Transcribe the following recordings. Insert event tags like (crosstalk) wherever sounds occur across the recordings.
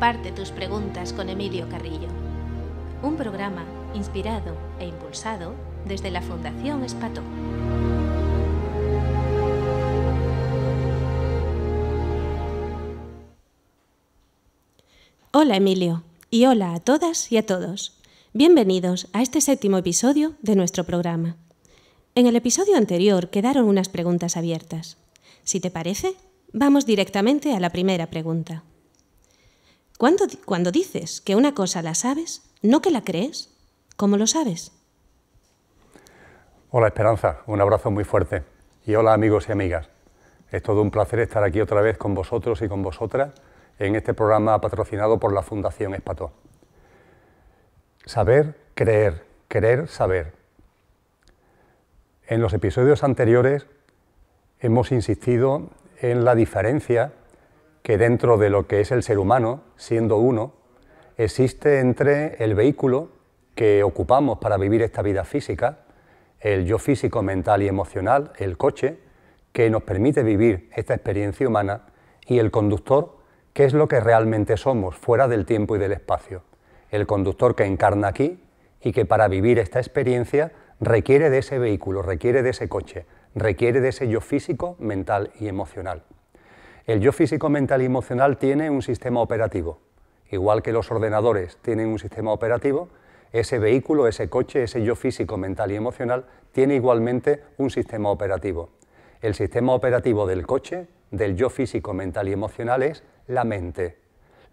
Comparte tus preguntas con Emilio Carrillo. Un programa inspirado e impulsado desde la Fundación Espató. Hola Emilio y hola a todas y a todos. Bienvenidos a este séptimo episodio de nuestro programa. En el episodio anterior quedaron unas preguntas abiertas. Si te parece, vamos directamente a la primera pregunta. ¿Cuándo, cuando dices que una cosa la sabes, no que la crees, ¿cómo lo sabes? Hola Esperanza, un abrazo muy fuerte. Y hola amigos y amigas. Es todo un placer estar aquí otra vez con vosotros y con vosotras en este programa patrocinado por la Fundación Espató. Saber, creer, querer, saber. En los episodios anteriores hemos insistido en la diferencia que dentro de lo que es el ser humano, siendo uno, existe entre el vehículo que ocupamos para vivir esta vida física, el yo físico, mental y emocional, el coche, que nos permite vivir esta experiencia humana, y el conductor, que es lo que realmente somos, fuera del tiempo y del espacio. El conductor que encarna aquí y que para vivir esta experiencia requiere de ese vehículo, requiere de ese coche, requiere de ese yo físico, mental y emocional. El yo físico, mental y emocional tiene un sistema operativo. Igual que los ordenadores tienen un sistema operativo, ese vehículo, ese coche, ese yo físico, mental y emocional tiene igualmente un sistema operativo. El sistema operativo del coche, del yo físico, mental y emocional es la mente.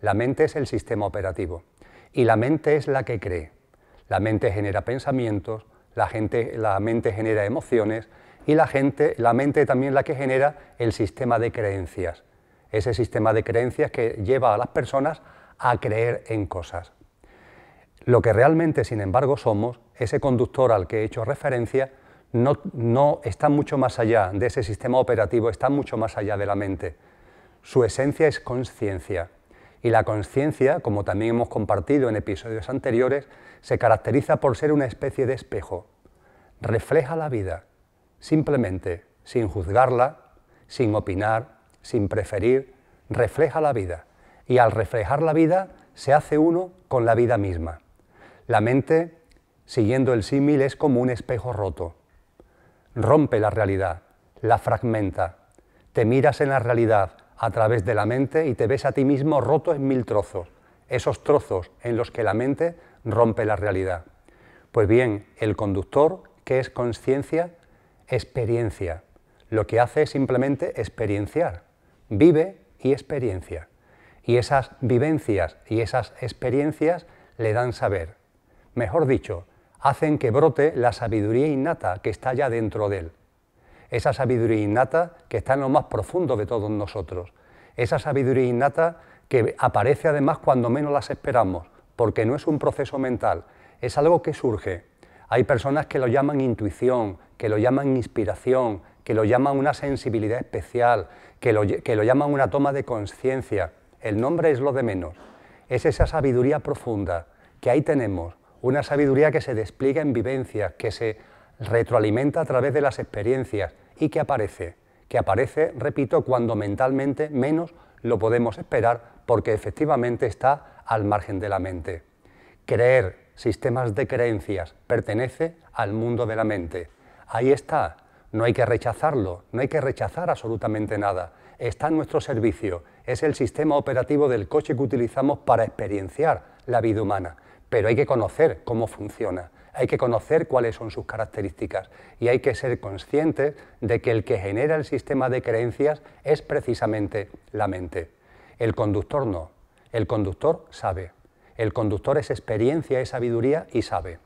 La mente es el sistema operativo y la mente es la que cree. La mente genera pensamientos, la, la mente genera emociones y la, gente, la mente también la que genera el sistema de creencias. Ese sistema de creencias que lleva a las personas a creer en cosas. Lo que realmente, sin embargo, somos, ese conductor al que he hecho referencia, no, no está mucho más allá de ese sistema operativo, está mucho más allá de la mente. Su esencia es conciencia. Y la conciencia, como también hemos compartido en episodios anteriores, se caracteriza por ser una especie de espejo. Refleja la vida, simplemente, sin juzgarla, sin opinar, sin preferir, refleja la vida. Y al reflejar la vida, se hace uno con la vida misma. La mente, siguiendo el símil, es como un espejo roto. Rompe la realidad, la fragmenta. Te miras en la realidad a través de la mente y te ves a ti mismo roto en mil trozos, esos trozos en los que la mente rompe la realidad. Pues bien, el conductor, que es conciencia, experiencia. Lo que hace es simplemente experienciar. Vive y experiencia. Y esas vivencias y esas experiencias le dan saber. Mejor dicho, hacen que brote la sabiduría innata que está ya dentro de él. Esa sabiduría innata que está en lo más profundo de todos nosotros. Esa sabiduría innata que aparece además cuando menos las esperamos, porque no es un proceso mental, es algo que surge. Hay personas que lo llaman intuición, que lo llaman inspiración, que lo llaman una sensibilidad especial, que lo, que lo llaman una toma de conciencia. El nombre es lo de menos. Es esa sabiduría profunda que ahí tenemos, una sabiduría que se despliega en vivencias, que se retroalimenta a través de las experiencias y que aparece, que aparece, repito, cuando mentalmente menos lo podemos esperar porque efectivamente está al margen de la mente. Creer sistemas de creencias pertenece al mundo de la mente. Ahí está, no hay que rechazarlo, no hay que rechazar absolutamente nada. Está en nuestro servicio, es el sistema operativo del coche que utilizamos para experienciar la vida humana, pero hay que conocer cómo funciona, hay que conocer cuáles son sus características. Y hay que ser conscientes de que el que genera el sistema de creencias es precisamente la mente. El conductor no, el conductor sabe, el conductor es experiencia, es sabiduría y sabe.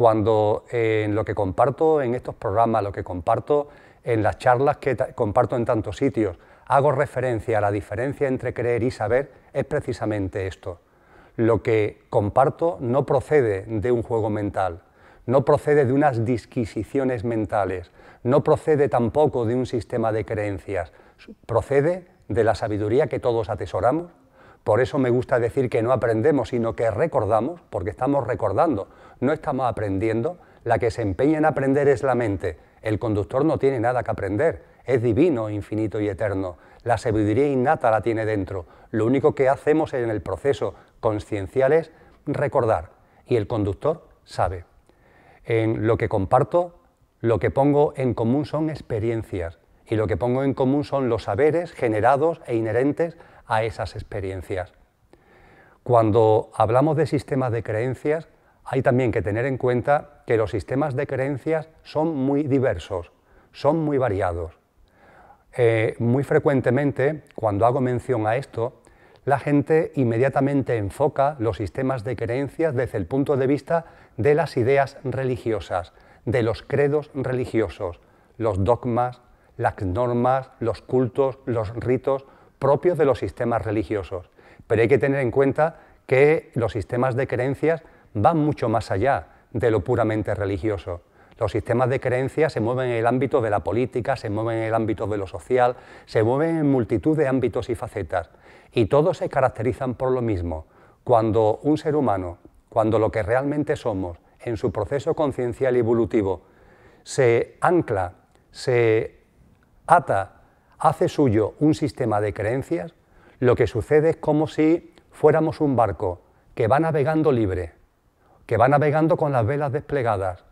Cuando eh, en lo que comparto en estos programas, lo que comparto en las charlas que comparto en tantos sitios, hago referencia a la diferencia entre creer y saber, es precisamente esto. Lo que comparto no procede de un juego mental, no procede de unas disquisiciones mentales, no procede tampoco de un sistema de creencias, procede de la sabiduría que todos atesoramos. Por eso me gusta decir que no aprendemos, sino que recordamos, porque estamos recordando, no estamos aprendiendo. La que se empeña en aprender es la mente. El conductor no tiene nada que aprender, es divino, infinito y eterno. La sabiduría innata la tiene dentro. Lo único que hacemos en el proceso consciencial es recordar y el conductor sabe. En lo que comparto, lo que pongo en común son experiencias y lo que pongo en común son los saberes generados e inherentes a esas experiencias. Cuando hablamos de sistemas de creencias, hay también que tener en cuenta que los sistemas de creencias son muy diversos, son muy variados. Eh, muy frecuentemente, cuando hago mención a esto, la gente inmediatamente enfoca los sistemas de creencias desde el punto de vista de las ideas religiosas, de los credos religiosos, los dogmas, las normas, los cultos, los ritos propios de los sistemas religiosos. Pero hay que tener en cuenta que los sistemas de creencias van mucho más allá de lo puramente religioso. Los sistemas de creencias se mueven en el ámbito de la política, se mueven en el ámbito de lo social, se mueven en multitud de ámbitos y facetas. Y todos se caracterizan por lo mismo. Cuando un ser humano, cuando lo que realmente somos, en su proceso conciencial y evolutivo, se ancla, se ata, hace suyo un sistema de creencias, lo que sucede es como si fuéramos un barco que va navegando libre, que va navegando con las velas desplegadas,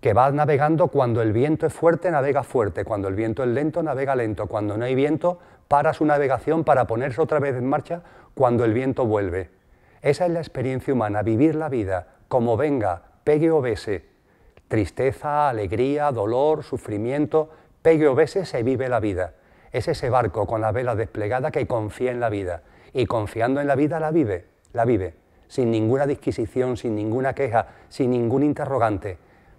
que va navegando cuando el viento es fuerte, navega fuerte, cuando el viento es lento, navega lento, cuando no hay viento, para su navegación para ponerse otra vez en marcha cuando el viento vuelve. Esa es la experiencia humana, vivir la vida como venga, pegue o bese. Tristeza, alegría, dolor, sufrimiento, pegue o bese, se vive la vida. Es ese barco con la vela desplegada que confía en la vida y confiando en la vida la vive, la vive, sin ninguna disquisición, sin ninguna queja, sin ningún interrogante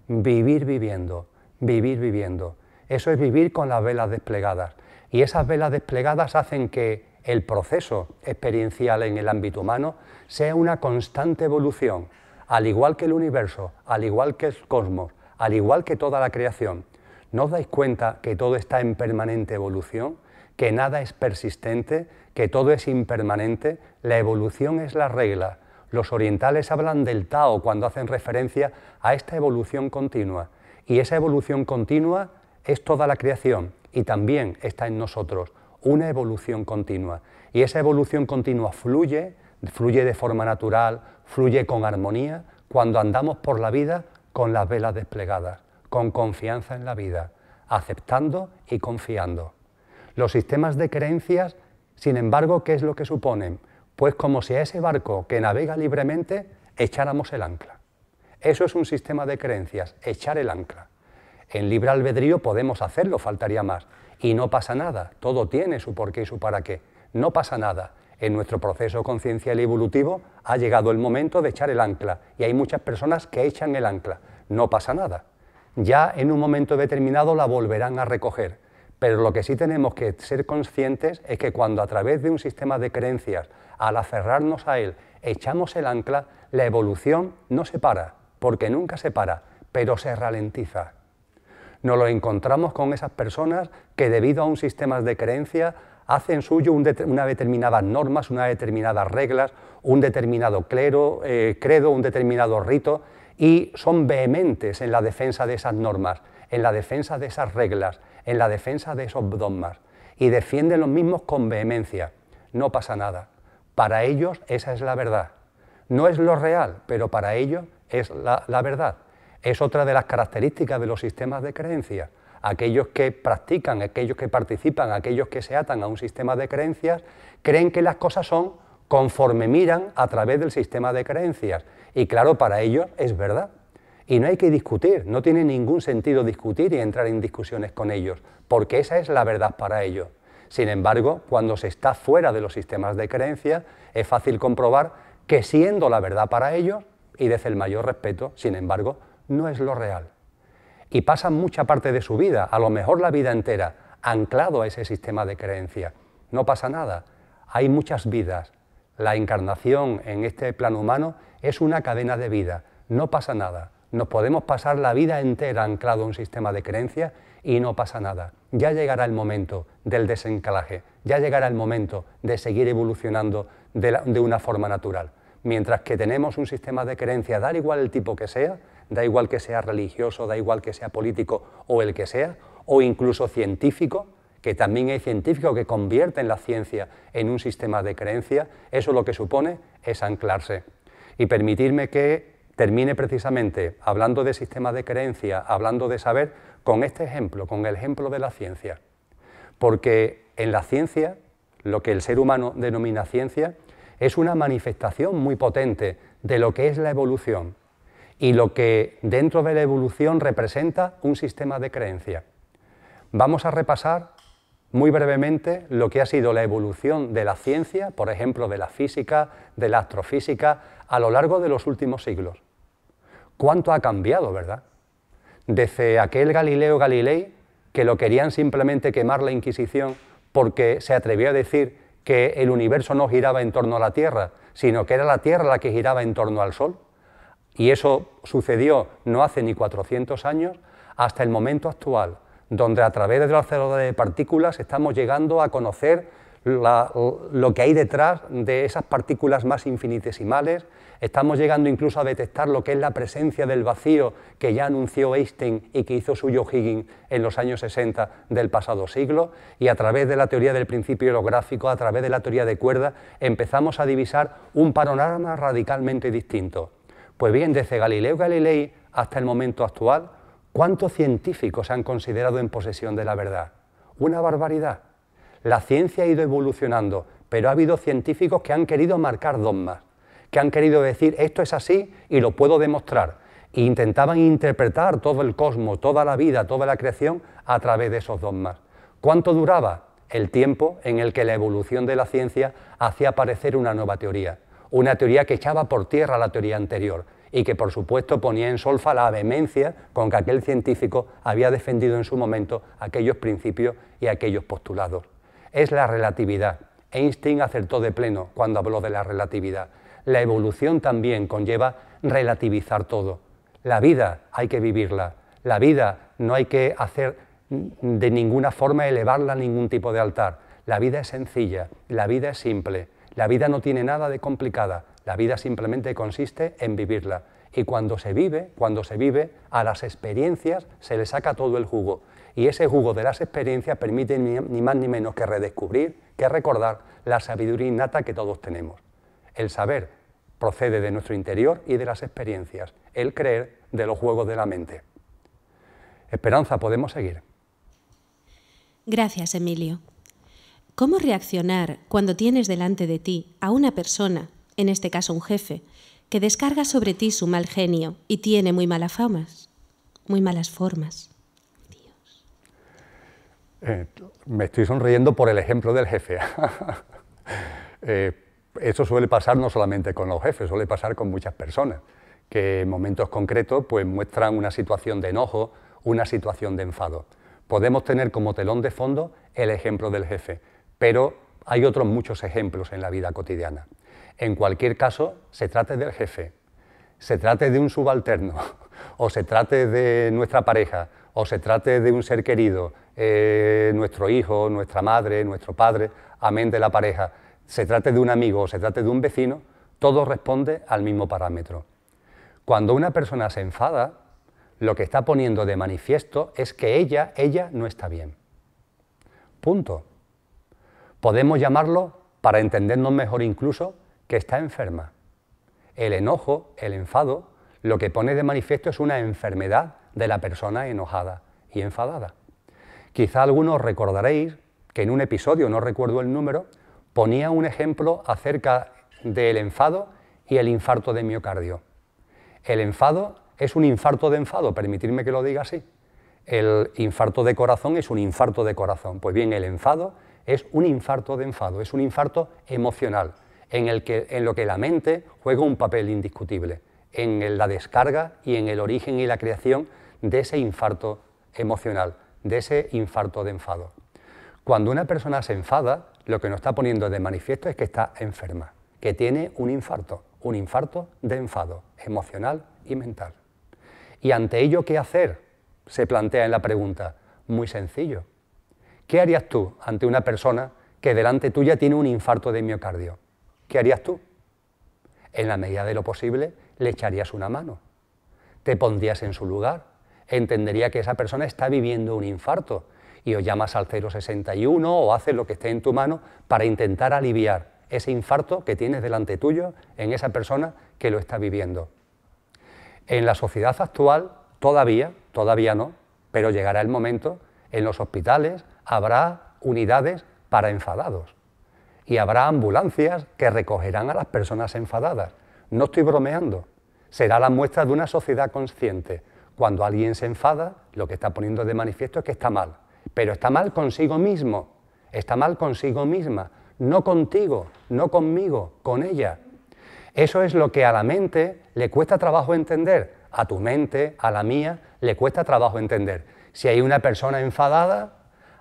vivir viviendo, vivir viviendo. Eso es vivir con las velas desplegadas. Y esas velas desplegadas hacen que el proceso experiencial en el ámbito humano sea una constante evolución, al igual que el universo, al igual que el cosmos, al igual que toda la creación. ¿No os dais cuenta que todo está en permanente evolución? Que nada es persistente, que todo es impermanente. La evolución es la regla, los orientales hablan del Tao cuando hacen referencia a esta evolución continua. Y esa evolución continua es toda la creación y también está en nosotros, una evolución continua. Y esa evolución continua fluye, fluye de forma natural, fluye con armonía, cuando andamos por la vida con las velas desplegadas, con confianza en la vida, aceptando y confiando. Los sistemas de creencias, sin embargo, ¿qué es lo que suponen? Pues como si a ese barco que navega libremente echáramos el ancla. Eso es un sistema de creencias, echar el ancla. En libre albedrío podemos hacerlo, faltaría más. Y no pasa nada, todo tiene su porqué y su para qué. No pasa nada. En nuestro proceso conciencial y evolutivo ha llegado el momento de echar el ancla y hay muchas personas que echan el ancla. No pasa nada. Ya en un momento determinado la volverán a recoger. Pero lo que sí tenemos que ser conscientes es que cuando a través de un sistema de creencias al aferrarnos a él, echamos el ancla, la evolución no se para, porque nunca se para, pero se ralentiza. Nos lo encontramos con esas personas que debido a un sistema de creencia hacen suyo una determinadas normas, unas determinadas reglas, un determinado clero, eh, credo, un determinado rito, y son vehementes en la defensa de esas normas, en la defensa de esas reglas, en la defensa de esos dogmas, y defienden los mismos con vehemencia. No pasa nada. Para ellos esa es la verdad. No es lo real, pero para ellos es la, verdad. Es otra de las características de los sistemas de creencias. Aquellos que practican, aquellos que participan, aquellos que se atan a un sistema de creencias, creen que las cosas son conforme miran a través del sistema de creencias. Y claro, para ellos es verdad. Y no hay que discutir, no tiene ningún sentido discutir y entrar en discusiones con ellos, porque esa es la verdad para ellos. Sin embargo, cuando se está fuera de los sistemas de creencia, es fácil comprobar que siendo la verdad para ellos, y desde el mayor respeto, sin embargo, no es lo real. Y pasan mucha parte de su vida, a lo mejor la vida entera, anclado a ese sistema de creencia. No pasa nada. Hay muchas vidas. La encarnación en este plano humano es una cadena de vida. No pasa nada. Nos podemos pasar la vida entera anclado a un sistema de creencia y no pasa nada. Ya llegará el momento del desencalaje, ya llegará el momento de seguir evolucionando de, una forma natural. Mientras que tenemos un sistema de creencia, da igual el tipo que sea, da igual que sea religioso, da igual que sea político o el que sea, o incluso científico, que también hay científicos que convierten la ciencia en un sistema de creencia, eso lo que supone es anclarse. Y permitirme que termine precisamente hablando de sistemas de creencia, hablando de saber, con este ejemplo, con el ejemplo de la ciencia. Porque en la ciencia, lo que el ser humano denomina ciencia, es una manifestación muy potente de lo que es la evolución y lo que dentro de la evolución representa un sistema de creencia. Vamos a repasar muy brevemente lo que ha sido la evolución de la ciencia, por ejemplo, de la física, de la astrofísica, a lo largo de los últimos siglos. ¿Cuánto ha cambiado, verdad? Desde aquel Galileo Galilei, que lo querían simplemente quemar la Inquisición porque se atrevió a decir que el universo no giraba en torno a la Tierra, sino que era la Tierra la que giraba en torno al Sol. Y eso sucedió no hace ni 400 años, hasta el momento actual, donde a través de la aceleradora de partículas estamos llegando a conocer lo que hay detrás de esas partículas más infinitesimales, estamos llegando incluso a detectar lo que es la presencia del vacío que ya anunció Einstein y que hizo suyo Higgins en los años 60 del pasado siglo, y a través de la teoría del principio holográfico, a través de la teoría de cuerdas, empezamos a divisar un panorama radicalmente distinto. Pues bien, desde Galileo Galilei hasta el momento actual, ¿cuántos científicos se han considerado en posesión de la verdad? Una barbaridad. La ciencia ha ido evolucionando, pero ha habido científicos que han querido marcar dogmas, que han querido decir esto es así y lo puedo demostrar. E intentaban interpretar todo el cosmos, toda la vida, toda la creación a través de esos dogmas. ¿Cuánto duraba? El tiempo en el que la evolución de la ciencia hacía aparecer una nueva teoría, una teoría que echaba por tierra la teoría anterior y que por supuesto ponía en solfa la vehemencia con que aquel científico había defendido en su momento aquellos principios y aquellos postulados es la relatividad. Einstein acertó de pleno cuando habló de la relatividad. La evolución también conlleva relativizar todo. La vida hay que vivirla. La vida no hay que hacer de ninguna forma elevarla a ningún tipo de altar. La vida es sencilla, la vida es simple, la vida no tiene nada de complicada, la vida simplemente consiste en vivirla. Y cuando se vive, cuando se vive, a las experiencias se le saca todo el jugo. Y ese jugo de las experiencias permite ni más ni menos que redescubrir, que recordar la sabiduría innata que todos tenemos. El saber procede de nuestro interior y de las experiencias, el creer de los juegos de la mente. Esperanza, podemos seguir. Gracias, Emilio. ¿Cómo reaccionar cuando tienes delante de ti a una persona, en este caso un jefe, que descarga sobre ti su mal genio y tiene muy malas famas, muy malas formas? Eh, me estoy sonriendo por el ejemplo del jefe. (laughs) eh, eso suele pasar no solamente con los jefes, suele pasar con muchas personas, que en momentos concretos pues, muestran una situación de enojo, una situación de enfado. Podemos tener como telón de fondo el ejemplo del jefe, pero hay otros muchos ejemplos en la vida cotidiana. En cualquier caso, se trate del jefe, se trate de un subalterno, (laughs) o se trate de nuestra pareja, o se trate de un ser querido, eh, nuestro hijo, nuestra madre, nuestro padre, amén de la pareja, se trate de un amigo o se trate de un vecino, todo responde al mismo parámetro. Cuando una persona se enfada, lo que está poniendo de manifiesto es que ella, ella no está bien. Punto. Podemos llamarlo, para entendernos mejor incluso, que está enferma. El enojo, el enfado, lo que pone de manifiesto es una enfermedad de la persona enojada y enfadada. Quizá algunos recordaréis que en un episodio, no recuerdo el número, ponía un ejemplo acerca del enfado y el infarto de miocardio. El enfado es un infarto de enfado, permitirme que lo diga así. El infarto de corazón es un infarto de corazón. Pues bien, el enfado es un infarto de enfado, es un infarto emocional, en, el que, en lo que la mente juega un papel indiscutible, en la descarga y en el origen y la creación de ese infarto emocional, de ese infarto de enfado. Cuando una persona se enfada, lo que nos está poniendo de manifiesto es que está enferma, que tiene un infarto, un infarto de enfado emocional y mental. ¿Y ante ello qué hacer? Se plantea en la pregunta. Muy sencillo. ¿Qué harías tú ante una persona que delante tuya tiene un infarto de miocardio? ¿Qué harías tú? En la medida de lo posible, le echarías una mano. Te pondrías en su lugar, entendería que esa persona está viviendo un infarto y o llamas al 061 o haces lo que esté en tu mano para intentar aliviar ese infarto que tienes delante tuyo en esa persona que lo está viviendo. En la sociedad actual todavía, todavía no, pero llegará el momento, en los hospitales habrá unidades para enfadados y habrá ambulancias que recogerán a las personas enfadadas. No estoy bromeando, será la muestra de una sociedad consciente. Cuando alguien se enfada, lo que está poniendo de manifiesto es que está mal, pero está mal consigo mismo, está mal consigo misma, no contigo, no conmigo, con ella. Eso es lo que a la mente le cuesta trabajo entender, a tu mente, a la mía, le cuesta trabajo entender. Si hay una persona enfadada,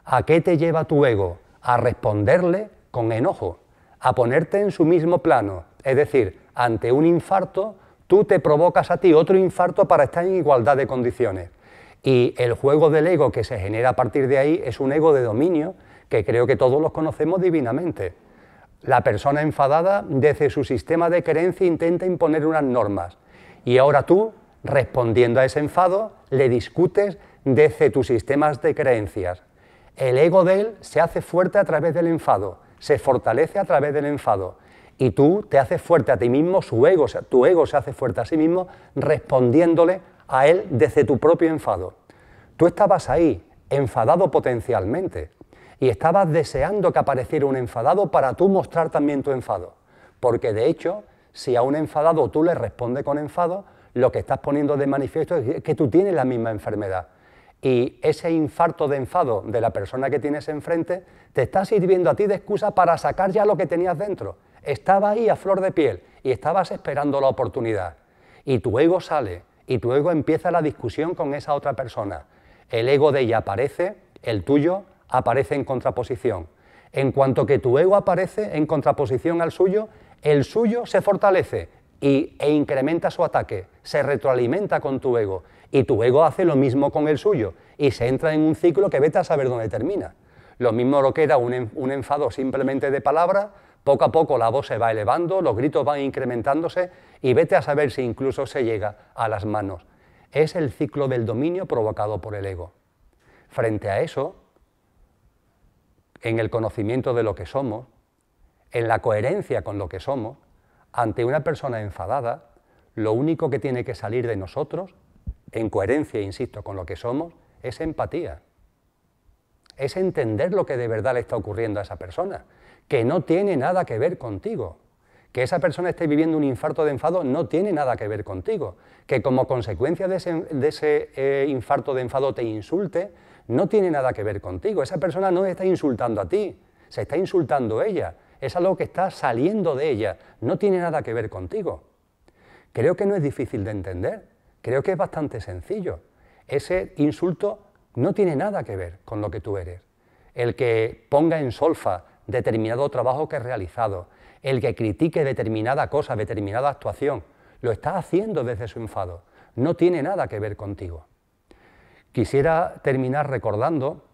¿a qué te lleva tu ego? A responderle con enojo, a ponerte en su mismo plano. Es decir, ante un infarto, tú te provocas a ti otro infarto para estar en igualdad de condiciones. Y el juego del ego que se genera a partir de ahí es un ego de dominio que creo que todos los conocemos divinamente. La persona enfadada desde su sistema de creencia intenta imponer unas normas y ahora tú, respondiendo a ese enfado, le discutes desde tus sistemas de creencias. El ego de él se hace fuerte a través del enfado, se fortalece a través del enfado y tú te haces fuerte a ti mismo, su ego, tu ego se hace fuerte a sí mismo respondiéndole a él desde tu propio enfado. Tú estabas ahí, enfadado potencialmente, y estabas deseando que apareciera un enfadado para tú mostrar también tu enfado. Porque de hecho, si a un enfadado tú le respondes con enfado, lo que estás poniendo de manifiesto es que tú tienes la misma enfermedad. Y ese infarto de enfado de la persona que tienes enfrente te está sirviendo a ti de excusa para sacar ya lo que tenías dentro. Estaba ahí a flor de piel y estabas esperando la oportunidad. Y tu ego sale y tu ego empieza la discusión con esa otra persona. El ego de ella aparece, el tuyo aparece en contraposición. En cuanto que tu ego aparece en contraposición al suyo, el suyo se fortalece y, e incrementa su ataque, se retroalimenta con tu ego y tu ego hace lo mismo con el suyo y se entra en un ciclo que vete a saber dónde termina. Lo mismo lo que era un, un enfado simplemente de palabra, poco a poco la voz se va elevando, los gritos van incrementándose y vete a saber si incluso se llega a las manos. Es el ciclo del dominio provocado por el ego. Frente a eso, en el conocimiento de lo que somos, en la coherencia con lo que somos, ante una persona enfadada, lo único que tiene que salir de nosotros, en coherencia, insisto, con lo que somos, es empatía. Es entender lo que de verdad le está ocurriendo a esa persona, que no tiene nada que ver contigo. Que esa persona esté viviendo un infarto de enfado no tiene nada que ver contigo. Que como consecuencia de ese, eh, infarto de enfado te insulte, no tiene nada que ver contigo. Esa persona no está insultando a ti, se está insultando ella. Es algo que está saliendo de ella, no tiene nada que ver contigo. Creo que no es difícil de entender, creo que es bastante sencillo. Ese insulto no tiene nada que ver con lo que tú eres. El que ponga en solfa determinado trabajo que has realizado, el que critique determinada cosa, determinada actuación, lo está haciendo desde su enfado. No tiene nada que ver contigo. Quisiera terminar recordando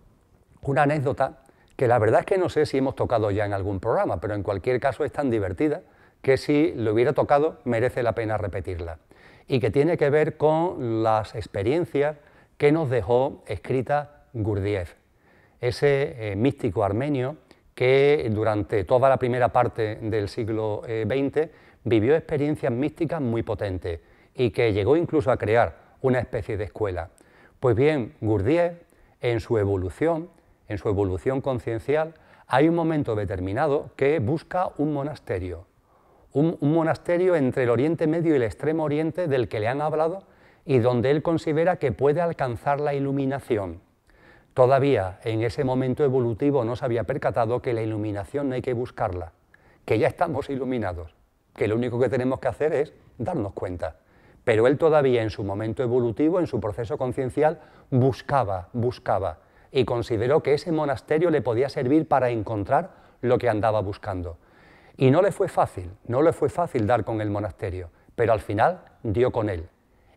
una anécdota que la verdad es que no sé si hemos tocado ya en algún programa, pero en cualquier caso es tan divertida que si lo hubiera tocado merece la pena repetirla, y que tiene que ver con las experiencias que nos dejó escrita Gurdjieff, ese eh, místico armenio que durante toda la primera parte del siglo XX eh, vivió experiencias místicas muy potentes y que llegó incluso a crear una especie de escuela. Pues bien, Gurdjieff, en su evolución, en su evolución conciencial, hay un momento determinado que busca un monasterio, un, un, monasterio entre el Oriente Medio y el Extremo Oriente del que le han hablado y donde él considera que puede alcanzar la iluminación. Todavía en ese momento evolutivo no se había percatado que la iluminación no hay que buscarla, que ya estamos iluminados, que lo único que tenemos que hacer es darnos cuenta pero él todavía en su momento evolutivo, en su proceso conciencial, buscaba, buscaba, y consideró que ese monasterio le podía servir para encontrar lo que andaba buscando. Y no le fue fácil, no le fue fácil dar con el monasterio, pero al final dio con él,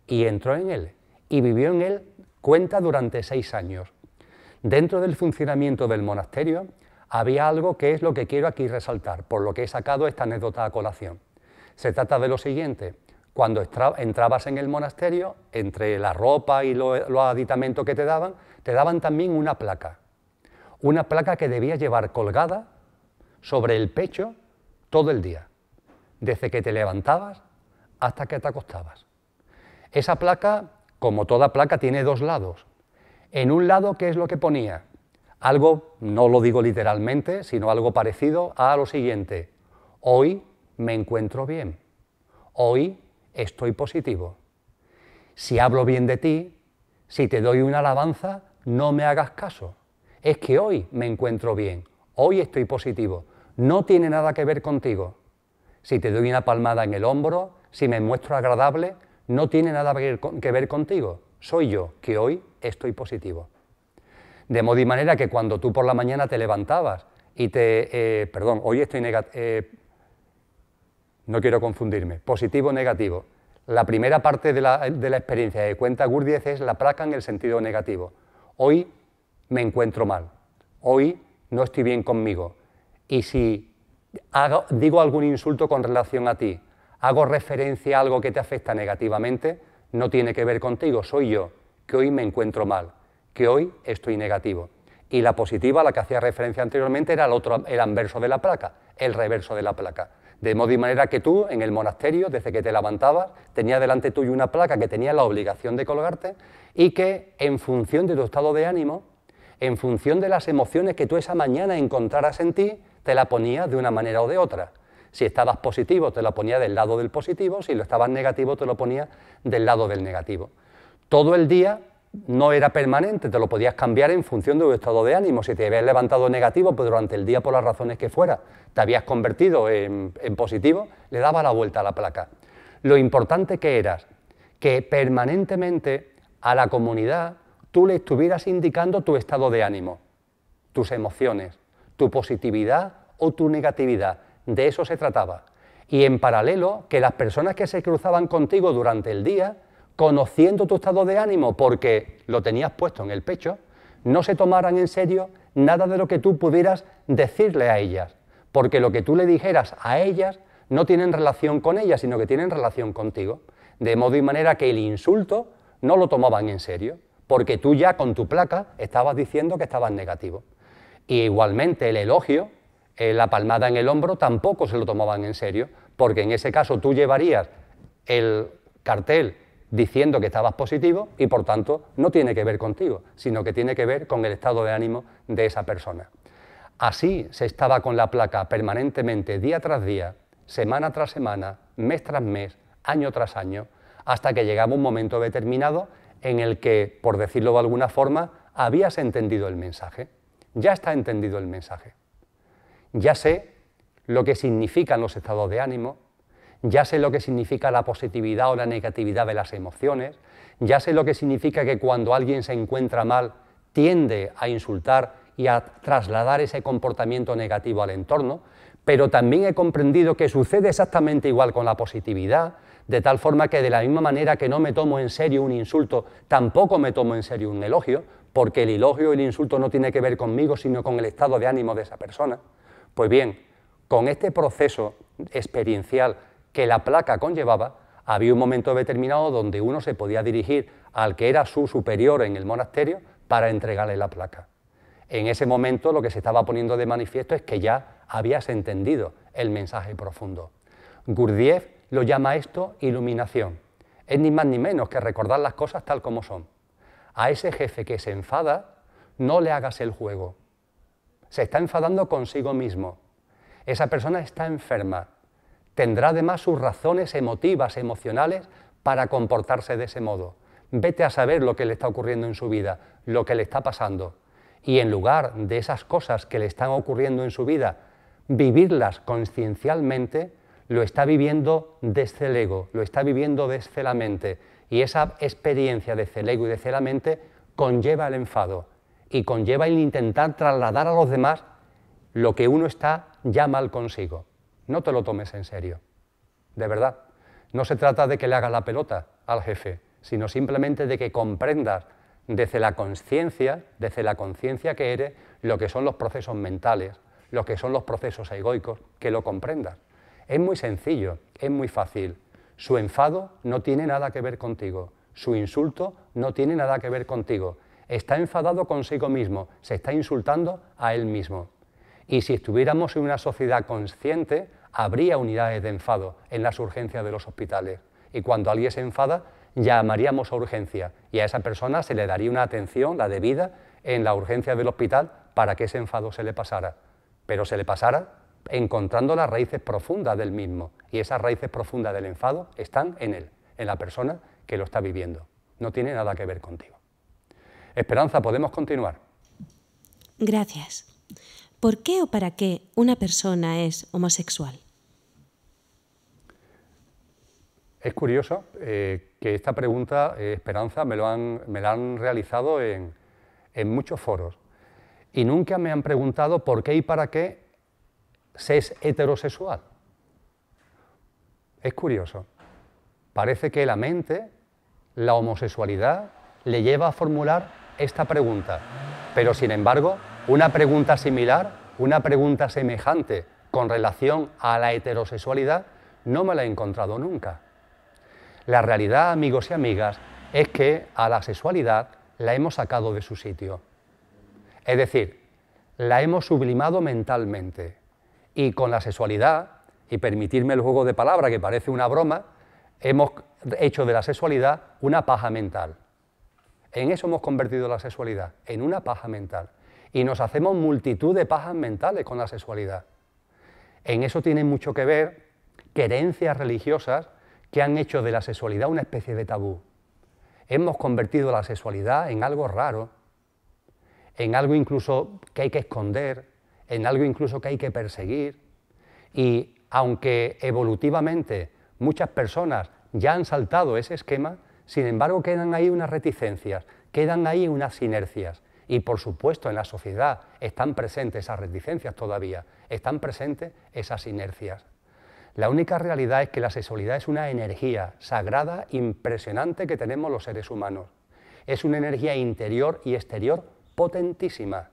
y entró en él, y vivió en él cuenta durante seis años. Dentro del funcionamiento del monasterio había algo que es lo que quiero aquí resaltar, por lo que he sacado esta anécdota a colación. Se trata de lo siguiente, cuando entrabas en el monasterio, entre la ropa y los aditamentos que te daban, te daban también una placa, Una placa que debías llevar colgada sobre el pecho todo el día, desde que te levantabas hasta que te acostabas. Esa placa, como toda placa, tiene dos lados. En un lado, ¿qué es lo que ponía? Algo, no lo digo literalmente, sino algo parecido a lo siguiente. Hoy me encuentro bien. Hoy estoy positivo. Si hablo bien de ti, si te doy una alabanza, no me hagas caso. Es que hoy me encuentro bien. Hoy estoy positivo. No tiene nada que ver contigo. Si te doy una palmada en el hombro, si me muestro agradable, no tiene nada que ver contigo. Soy yo que hoy estoy positivo. De modo y manera que cuando tú por la mañana te levantabas y te... Eh, perdón, hoy estoy negativo... Eh, no quiero confundirme, positivo negativo. La primera parte de la, de la experiencia de cuenta Gurdjieff es la placa en el sentido negativo. Hoy me encuentro mal, hoy no estoy bien conmigo. Y si digo algún insulto con relación a ti, hago referencia a algo que te afecta negativamente, no tiene que ver contigo, soy yo, que hoy me encuentro mal, que hoy estoy negativo. Y la positiva, a la que hacía referencia anteriormente, era el, otro, el anverso de la placa, el reverso de la placa. De modo y manera que tú, en el monasterio, desde que te levantabas, tenías delante tuyo una placa que tenía la obligación de colgarte y que, en función de tu estado de ánimo, en función de las emociones que tú esa mañana encontraras en ti, te la ponías de una manera o de otra. Si estabas positivo, te lo ponía del lado del positivo, si lo estabas negativo, te lo ponía del lado del negativo. Todo el día no era permanente, te lo podías cambiar en función de tu estado de ánimo. Si te habías levantado negativo, pues durante el día, por las razones que fuera, te habías convertido en, en positivo, le daba la vuelta a la placa. Lo importante que eras que permanentemente a la comunidad tú le estuvieras indicando tu estado de ánimo, tus emociones, tu positividad o tu negatividad, de eso se trataba. Y en paralelo, que las personas que se cruzaban contigo durante el día, conociendo tu estado de ánimo porque lo tenías puesto en el pecho, no se tomaran en serio nada de lo que tú pudieras decirle a ellas, porque lo que tú le dijeras a ellas no tienen relación con ellas, sino que tienen relación contigo. De modo y manera que el insulto no lo tomaban en serio, porque tú ya con tu placa estabas diciendo que estabas negativo. Y igualmente el elogio eh, la palmada en el hombro tampoco se lo tomaban en serio, porque en ese caso tú llevarías el cartel diciendo que estabas positivo y por tanto no tiene que ver contigo, sino que tiene que ver con el estado de ánimo de esa persona. Así se estaba con la placa permanentemente, día tras día, semana tras semana, mes tras mes, año tras año, hasta que llegaba un momento determinado en el que, por decirlo de alguna forma, habías entendido el mensaje. Ya está entendido el mensaje. Ya sé lo que significan los estados de ánimo, ya sé lo que significa la positividad o la negatividad de las emociones, ya sé lo que significa que cuando alguien se encuentra mal tiende a insultar y a trasladar ese comportamiento negativo al entorno, pero también he comprendido que sucede exactamente igual con la positividad, de tal forma que de la misma manera que no me tomo en serio un insulto, tampoco me tomo en serio un elogio, porque el elogio y el insulto no tiene que ver conmigo, sino con el estado de ánimo de esa persona. Pues bien, con este proceso experiencial que la placa conllevaba, había un momento determinado donde uno se podía dirigir al que era su superior en el monasterio para entregarle la placa. En ese momento lo que se estaba poniendo de manifiesto es que ya habías entendido el mensaje profundo. Gurdjieff lo llama esto iluminación. Es ni más ni menos que recordar las cosas tal como son. A ese jefe que se enfada, no le hagas el juego se está enfadando consigo mismo. Esa persona está enferma. Tendrá además sus razones emotivas, emocionales, para comportarse de ese modo. Vete a saber lo que le está ocurriendo en su vida, lo que le está pasando. Y en lugar de esas cosas que le están ocurriendo en su vida, vivirlas conciencialmente, lo está viviendo desde el ego, lo está viviendo desde la mente. Y esa experiencia desde el ego y desde la conlleva el enfado, y conlleva el intentar trasladar a los demás lo que uno está ya mal consigo. No te lo tomes en serio, de verdad. No se trata de que le hagas la pelota al jefe, sino simplemente de que comprendas desde la conciencia, desde la conciencia que eres, lo que son los procesos mentales, lo que son los procesos egoicos, que lo comprendas. Es muy sencillo, es muy fácil. Su enfado no tiene nada que ver contigo, su insulto no tiene nada que ver contigo está enfadado consigo mismo, se está insultando a él mismo. Y si estuviéramos en una sociedad consciente, habría unidades de enfado en las urgencias de los hospitales. Y cuando alguien se enfada, llamaríamos a urgencia y a esa persona se le daría una atención, la debida, en la urgencia del hospital para que ese enfado se le pasara. Pero se le pasara encontrando las raíces profundas del mismo. Y esas raíces profundas del enfado están en él, en la persona que lo está viviendo. No tiene nada que ver contigo. Esperanza, ¿podemos continuar? Gracias. ¿Por qué o para qué una persona es homosexual? Es curioso eh, que esta pregunta, eh, Esperanza, me, lo han, me la han realizado en, en muchos foros y nunca me han preguntado por qué y para qué se es heterosexual. Es curioso. Parece que la mente, la homosexualidad, le lleva a formular esta pregunta. Pero sin embargo, una pregunta similar, una pregunta semejante con relación a la heterosexualidad, no me la he encontrado nunca. La realidad, amigos y amigas, es que a la sexualidad la hemos sacado de su sitio. Es decir, la hemos sublimado mentalmente. Y con la sexualidad, y permitirme el juego de palabra que parece una broma, hemos hecho de la sexualidad una paja mental. En eso hemos convertido la sexualidad, en una paja mental. Y nos hacemos multitud de pajas mentales con la sexualidad. En eso tienen mucho que ver creencias religiosas que han hecho de la sexualidad una especie de tabú. Hemos convertido la sexualidad en algo raro, en algo incluso que hay que esconder, en algo incluso que hay que perseguir. Y aunque evolutivamente muchas personas ya han saltado ese esquema, sin embargo quedan ahí unas reticencias, quedan ahí unas inercias. Y por supuesto en la sociedad están presentes esas reticencias todavía, están presentes esas inercias. La única realidad es que la sexualidad es una energía sagrada, impresionante que tenemos los seres humanos. Es una energía interior y exterior potentísima.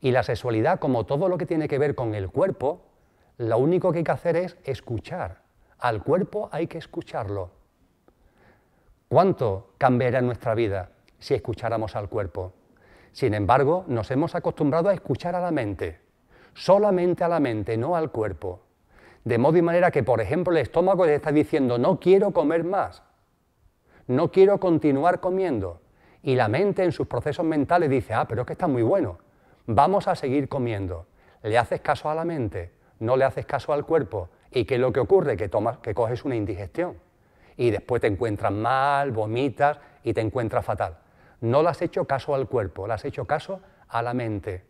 Y la sexualidad, como todo lo que tiene que ver con el cuerpo, lo único que hay que hacer es escuchar. Al cuerpo hay que escucharlo. ¿Cuánto cambiaría nuestra vida si escucháramos al cuerpo? Sin embargo, nos hemos acostumbrado a escuchar a la mente, solamente a la mente, no al cuerpo. De modo y manera que, por ejemplo, el estómago le está diciendo, no quiero comer más, no quiero continuar comiendo. Y la mente en sus procesos mentales dice, ah, pero es que está muy bueno, vamos a seguir comiendo. Le haces caso a la mente, no le haces caso al cuerpo. ¿Y qué es lo que ocurre? Que, tomas, que coges una indigestión. Y después te encuentras mal, vomitas y te encuentras fatal. No le has hecho caso al cuerpo, le has hecho caso a la mente.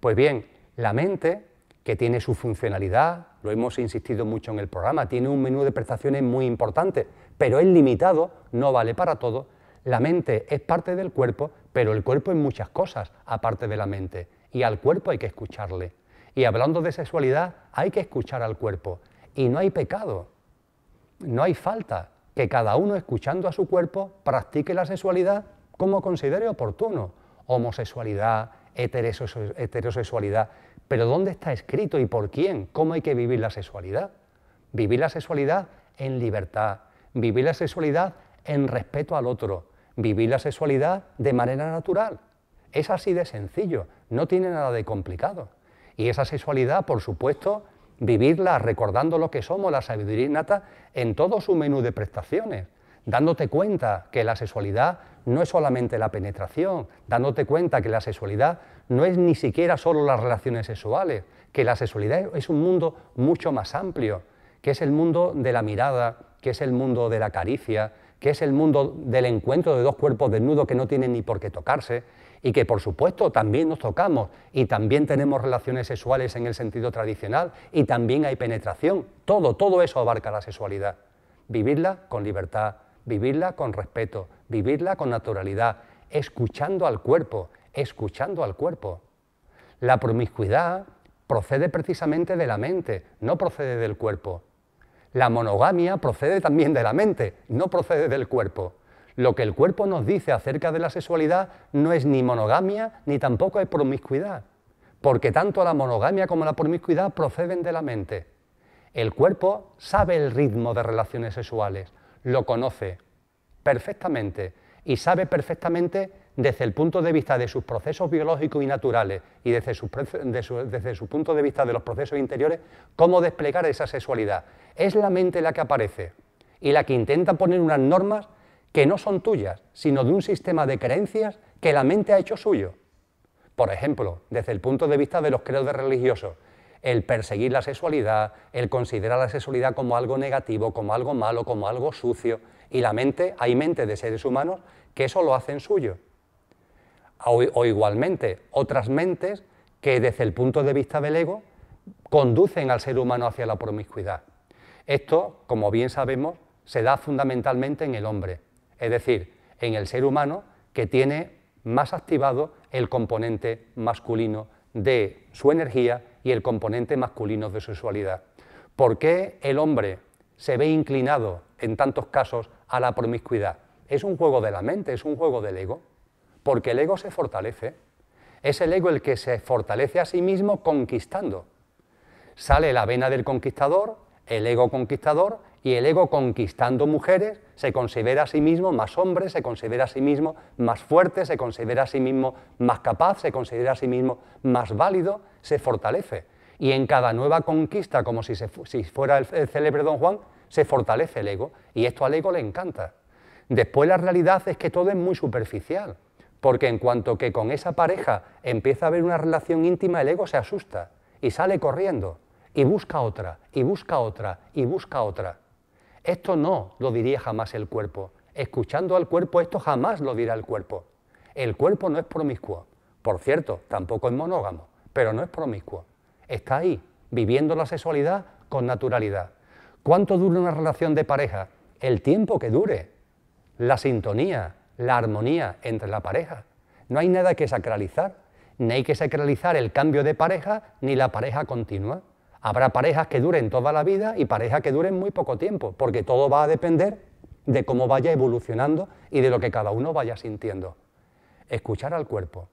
Pues bien, la mente que tiene su funcionalidad, lo hemos insistido mucho en el programa, tiene un menú de prestaciones muy importante, pero es limitado, no vale para todo. La mente es parte del cuerpo, pero el cuerpo es muchas cosas aparte de la mente, y al cuerpo hay que escucharle. Y hablando de sexualidad, hay que escuchar al cuerpo, y no hay pecado, no hay falta, que cada uno escuchando a su cuerpo practique la sexualidad como considere oportuno. Homosexualidad, heterosexualidad, pero ¿dónde está escrito y por quién? ¿Cómo hay que vivir la sexualidad? Vivir la sexualidad en libertad, vivir la sexualidad en respeto al otro, vivir la sexualidad de manera natural. Es así de sencillo, no tiene nada de complicado. Y esa sexualidad, por supuesto, vivirla recordando lo que somos, la sabiduría innata, en todo su menú de prestaciones, dándote cuenta que la sexualidad no es solamente la penetración, dándote cuenta que la sexualidad no es ni siquiera solo las relaciones sexuales, que la sexualidad es un mundo mucho más amplio, que es el mundo de la mirada, que es el mundo de la caricia, que es el mundo del encuentro de dos cuerpos desnudos que no tienen ni por qué tocarse, y que por supuesto también nos tocamos y también tenemos relaciones sexuales en el sentido tradicional y también hay penetración. Todo, todo eso abarca la sexualidad. Vivirla con libertad, vivirla con respeto, vivirla con naturalidad, escuchando al cuerpo, escuchando al cuerpo. La promiscuidad procede precisamente de la mente, no procede del cuerpo. La monogamia procede también de la mente, no procede del cuerpo. Lo que el cuerpo nos dice acerca de la sexualidad no es ni monogamia ni tampoco es promiscuidad, porque tanto la monogamia como la promiscuidad proceden de la mente. El cuerpo sabe el ritmo de relaciones sexuales, lo conoce perfectamente y sabe perfectamente desde el punto de vista de sus procesos biológicos y naturales y desde su, desde su, punto de vista de los procesos interiores, cómo desplegar esa sexualidad. Es la mente la que aparece y la que intenta poner unas normas que no son tuyas, sino de un sistema de creencias que la mente ha hecho suyo. Por ejemplo, desde el punto de vista de los credos religiosos, el perseguir la sexualidad, el considerar la sexualidad como algo negativo, como algo malo, como algo sucio, y la mente, hay mentes de seres humanos que eso lo hacen suyo. O, igualmente otras mentes que desde el punto de vista del ego conducen al ser humano hacia la promiscuidad. Esto, como bien sabemos, se da fundamentalmente en el hombre, es decir, en el ser humano que tiene más activado el componente masculino de su energía y el componente masculino de su sexualidad. ¿Por qué el hombre se ve inclinado en tantos casos a la promiscuidad? Es un juego de la mente, es un juego del ego, porque el ego se fortalece. Es el ego el que se fortalece a sí mismo conquistando. Sale la vena del conquistador, el ego conquistador, y el ego conquistando mujeres se considera a sí mismo más hombre, se considera a sí mismo más fuerte, se considera a sí mismo más capaz, se considera a sí mismo más válido, se fortalece. Y en cada nueva conquista, como si, fuera el, célebre Don Juan, se fortalece el ego. Y esto al ego le encanta. Después la realidad es que todo es muy superficial, porque en cuanto que con esa pareja empieza a haber una relación íntima, el ego se asusta y sale corriendo y busca otra, y busca otra, y busca otra. Esto no lo diría jamás el cuerpo. Escuchando al cuerpo, esto jamás lo dirá el cuerpo. El cuerpo no es promiscuo. Por cierto, tampoco es monógamo, pero no es promiscuo. Está ahí, viviendo la sexualidad con naturalidad. ¿Cuánto dura una relación de pareja? El tiempo que dure. La sintonía, la armonía entre la pareja. No hay nada que sacralizar. Ni hay que sacralizar el cambio de pareja ni la pareja continua. Habrá parejas que duren toda la vida y parejas que duren muy poco tiempo, porque todo va a depender de cómo vaya evolucionando y de lo que cada uno vaya sintiendo. Escuchar al cuerpo,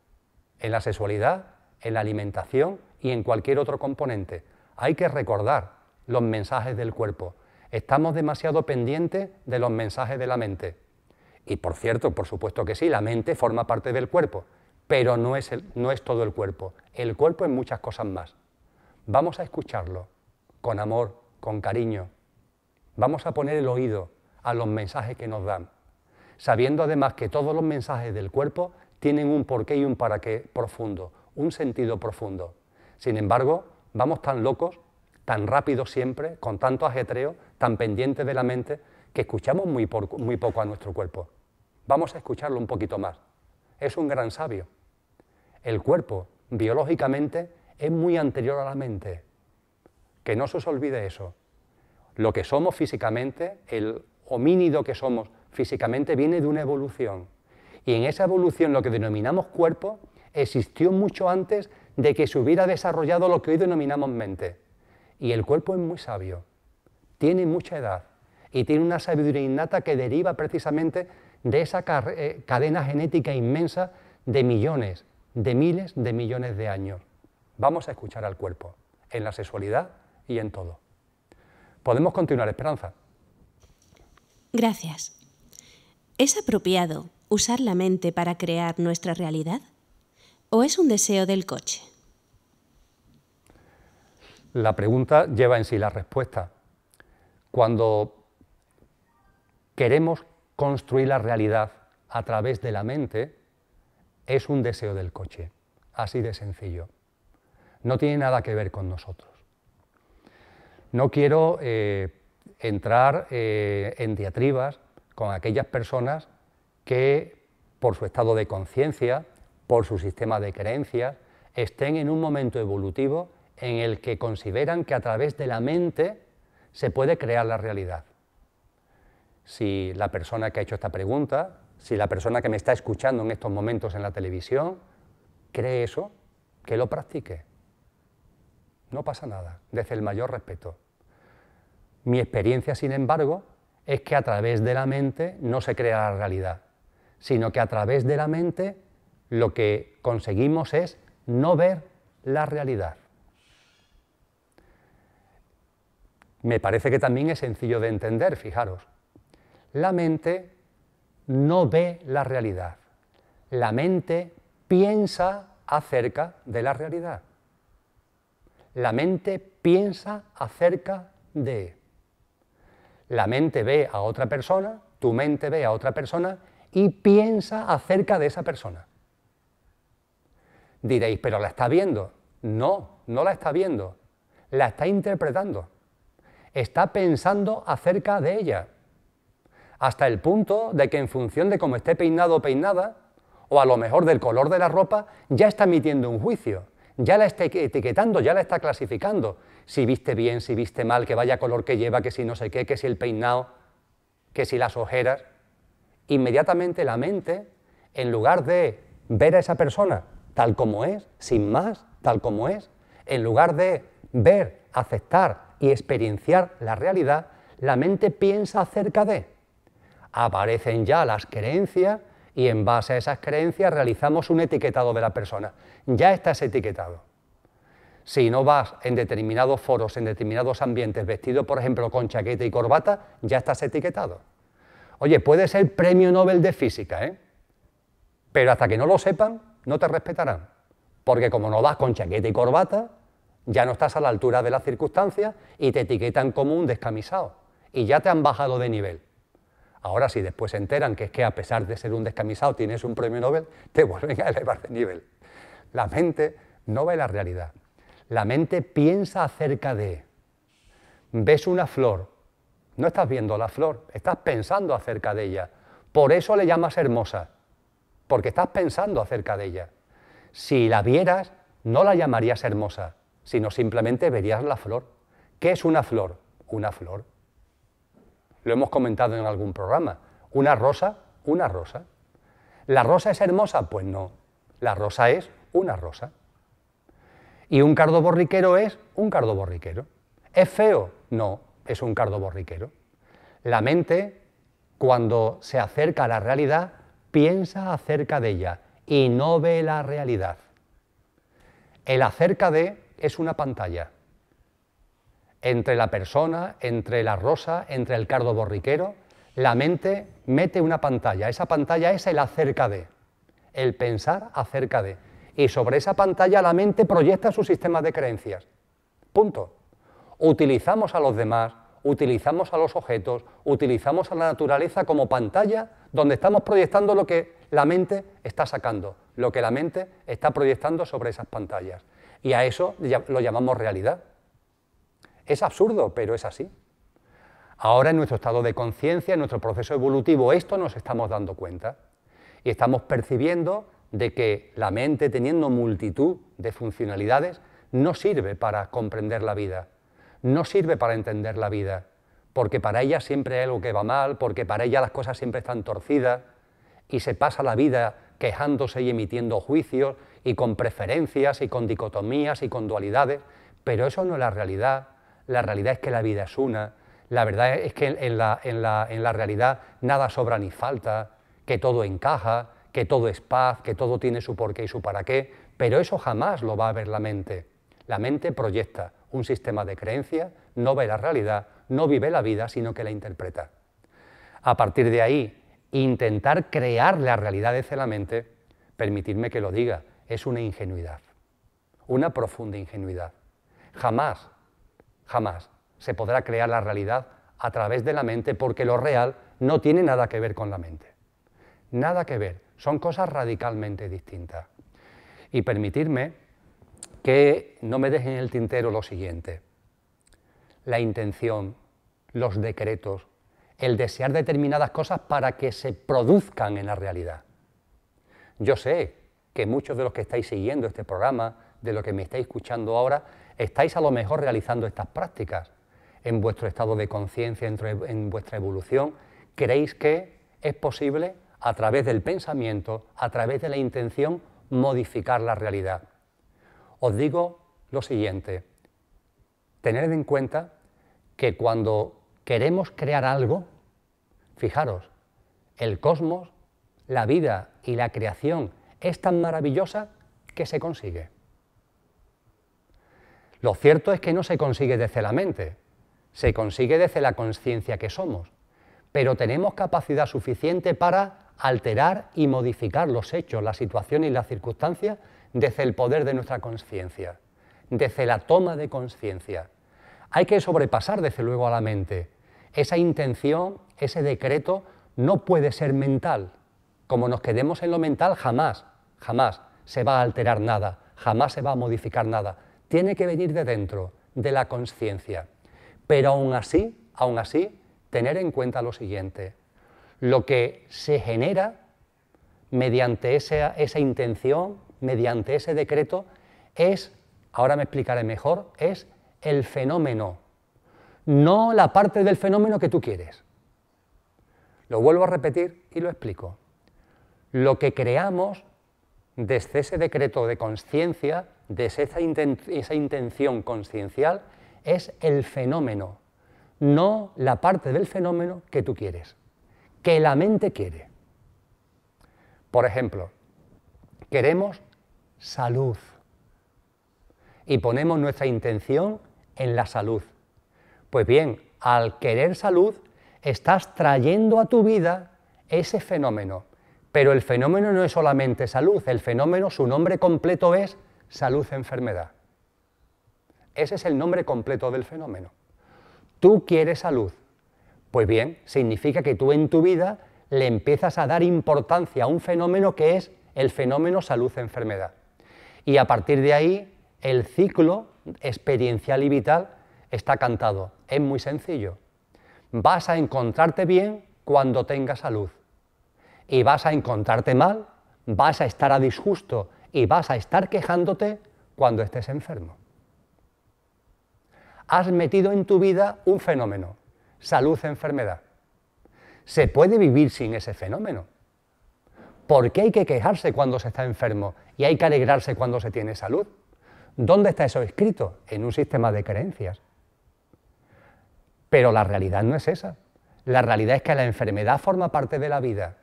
en la sexualidad, en la alimentación y en cualquier otro componente. Hay que recordar los mensajes del cuerpo. Estamos demasiado pendientes de los mensajes de la mente. Y por cierto, por supuesto que sí, la mente forma parte del cuerpo, pero no es, no es todo el cuerpo. El cuerpo es muchas cosas más. Vamos a escucharlo con amor, con cariño. Vamos a poner el oído a los mensajes que nos dan, sabiendo además que todos los mensajes del cuerpo tienen un porqué y un para qué profundo, un sentido profundo. Sin embargo, vamos tan locos, tan rápidos siempre, con tanto ajetreo, tan pendientes de la mente, que escuchamos muy, muy poco a nuestro cuerpo. Vamos a escucharlo un poquito más. Es un gran sabio. El cuerpo, biológicamente, es muy anterior a la mente. Que no se os olvide eso. Lo que somos físicamente, el homínido que somos físicamente, viene de una evolución. Y en esa evolución, lo que denominamos cuerpo, existió mucho antes de que se hubiera desarrollado lo que hoy denominamos mente. Y el cuerpo es muy sabio, tiene mucha edad y tiene una sabiduría innata que deriva precisamente de esa eh, cadena genética inmensa de millones, de miles de millones de años. Vamos a escuchar al cuerpo, en la sexualidad y en todo. Podemos continuar, Esperanza. Gracias. ¿Es apropiado usar la mente para crear nuestra realidad? ¿O es un deseo del coche? La pregunta lleva en sí la respuesta. Cuando queremos construir la realidad a través de la mente, es un deseo del coche, así de sencillo no tiene nada que ver con nosotros. No quiero eh, entrar eh, en diatribas con aquellas personas que, por su estado de conciencia, por su sistema de creencias, estén en un momento evolutivo en el que consideran que a través de la mente se puede crear la realidad. Si la persona que ha hecho esta pregunta, si la persona que me está escuchando en estos momentos en la televisión, cree eso, que lo practique. No pasa nada, desde el mayor respeto. Mi experiencia, sin embargo, es que a través de la mente no se crea la realidad, sino que a través de la mente lo que conseguimos es no ver la realidad. Me parece que también es sencillo de entender, fijaros. La mente no ve la realidad. La mente piensa acerca de la realidad. La mente piensa acerca de. La mente ve a otra persona, tu mente ve a otra persona y piensa acerca de esa persona. Diréis, pero la está viendo. No, no la está viendo. La está interpretando. Está pensando acerca de ella. Hasta el punto de que en función de cómo esté peinado o peinada, o a lo mejor del color de la ropa, ya está emitiendo un juicio, ya la está etiquetando, ya la está clasificando. Si viste bien, si viste mal, que vaya color que lleva, que si no sé qué, que si el peinado, que si las ojeras. Inmediatamente la mente, en lugar de ver a esa persona tal como es, sin más, tal como es, en lugar de ver, aceptar y experienciar la realidad, la mente piensa acerca de. Aparecen ya las creencias y en base a esas creencias realizamos un etiquetado de la persona. Ya estás etiquetado. Si no vas en determinados foros, en determinados ambientes, vestido, por ejemplo, con chaqueta y corbata, ya estás etiquetado. Oye, puede ser premio Nobel de física, ¿eh? Pero hasta que no lo sepan, no te respetarán. Porque como no vas con chaqueta y corbata, ya no estás a la altura de las circunstancias y te etiquetan como un descamisado. Y ya te han bajado de nivel. Ahora, si después se enteran que es que a pesar de ser un descamisado tienes un premio Nobel, (laughs) te vuelven a elevar de nivel. La mente no ve la realidad. La mente piensa acerca de. Ves una flor, no estás viendo la flor, estás pensando acerca de ella. Por eso le llamas hermosa, porque estás pensando acerca de ella. Si la vieras, no la llamarías hermosa, sino simplemente verías la flor. ¿Qué es una flor? Una flor lo hemos comentado en algún programa. Una rosa, una rosa. ¿La rosa es hermosa? Pues no. La rosa es una rosa. ¿Y un cardo borriquero es un cardo borriquero? ¿Es feo? No, es un cardo borriquero. La mente, cuando se acerca a la realidad, piensa acerca de ella y no ve la realidad. El acerca de es una pantalla entre la persona, entre la rosa, entre el cardo borriquero, la mente mete una pantalla. Esa pantalla es el acerca de, el pensar acerca de. Y sobre esa pantalla la mente proyecta su sistema de creencias. Punto. Utilizamos a los demás, utilizamos a los objetos, utilizamos a la naturaleza como pantalla donde estamos proyectando lo que la mente está sacando, lo que la mente está proyectando sobre esas pantallas. Y a eso lo llamamos realidad. Es absurdo, pero es así. Ahora en nuestro estado de conciencia, en nuestro proceso evolutivo, esto nos estamos dando cuenta y estamos percibiendo de que la mente, teniendo multitud de funcionalidades, no sirve para comprender la vida, no sirve para entender la vida, porque para ella siempre hay algo que va mal, porque para ella las cosas siempre están torcidas y se pasa la vida quejándose y emitiendo juicios y con preferencias y con dicotomías y con dualidades, pero eso no es la realidad la realidad es que la vida es una, la verdad es que en la, realidad nada sobra ni falta, que todo encaja, que todo es paz, que todo tiene su porqué y su para qué, pero eso jamás lo va a ver la mente. La mente proyecta un sistema de creencias, no ve la realidad, no vive la vida, sino que la interpreta. A partir de ahí, intentar crear la realidad desde la mente, permitidme que lo diga, es una ingenuidad, una profunda ingenuidad. Jamás Jamás se podrá crear la realidad a través de la mente porque lo real no tiene nada que ver con la mente. Nada que ver, son cosas radicalmente distintas. Y permitirme que no me dejen en el tintero lo siguiente. La intención, los decretos, el desear determinadas cosas para que se produzcan en la realidad. Yo sé que muchos de los que estáis siguiendo este programa, de lo que me estáis escuchando ahora, estáis a lo mejor realizando estas prácticas en vuestro estado de conciencia, en vuestra evolución, creéis que es posible a través del pensamiento, a través de la intención, modificar la realidad. Os digo lo siguiente, tened en cuenta que cuando queremos crear algo, fijaros, el cosmos, la vida y la creación es tan maravillosa que se consigue. Lo cierto es que no se consigue desde la mente, se consigue desde la conciencia que somos, pero tenemos capacidad suficiente para alterar y modificar los hechos, las situaciones y las circunstancias desde el poder de nuestra conciencia, desde la toma de conciencia. Hay que sobrepasar desde luego a la mente. Esa intención, ese decreto, no puede ser mental. Como nos quedemos en lo mental, jamás, jamás se va a alterar nada, jamás se va a modificar nada. Tiene que venir de dentro, de la conciencia. Pero aún así, aún así, tener en cuenta lo siguiente. Lo que se genera mediante esa, esa intención, mediante ese decreto, es, ahora me explicaré mejor, es el fenómeno, no la parte del fenómeno que tú quieres. Lo vuelvo a repetir y lo explico. Lo que creamos desde ese decreto de conciencia, desde esa, esa intención conciencial, es el fenómeno, no la parte del fenómeno que tú quieres, que la mente quiere. Por ejemplo, queremos salud y ponemos nuestra intención en la salud. Pues bien, al querer salud, estás trayendo a tu vida ese fenómeno. Pero el fenómeno no es solamente salud, el fenómeno, su nombre completo es salud-enfermedad. Ese es el nombre completo del fenómeno. Tú quieres salud. Pues bien, significa que tú en tu vida le empiezas a dar importancia a un fenómeno que es el fenómeno salud-enfermedad. Y a partir de ahí, el ciclo experiencial y vital está cantado. Es muy sencillo. Vas a encontrarte bien cuando tengas salud. Y vas a encontrarte mal, vas a estar a disgusto y vas a estar quejándote cuando estés enfermo. Has metido en tu vida un fenómeno, salud-enfermedad. Se puede vivir sin ese fenómeno. ¿Por qué hay que quejarse cuando se está enfermo y hay que alegrarse cuando se tiene salud? ¿Dónde está eso escrito? En un sistema de creencias. Pero la realidad no es esa. La realidad es que la enfermedad forma parte de la vida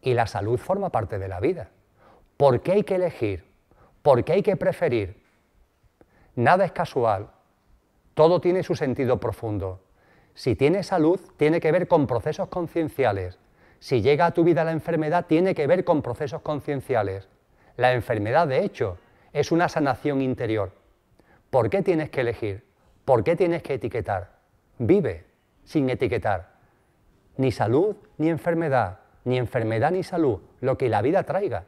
y la salud forma parte de la vida. ¿Por qué hay que elegir? ¿Por qué hay que preferir? Nada es casual. Todo tiene su sentido profundo. Si tienes salud, tiene que ver con procesos concienciales. Si llega a tu vida la enfermedad, tiene que ver con procesos concienciales. La enfermedad, de hecho, es una sanación interior. ¿Por qué tienes que elegir? ¿Por qué tienes que etiquetar? Vive sin etiquetar. Ni salud ni enfermedad, ni enfermedad ni salud, lo que la vida traiga.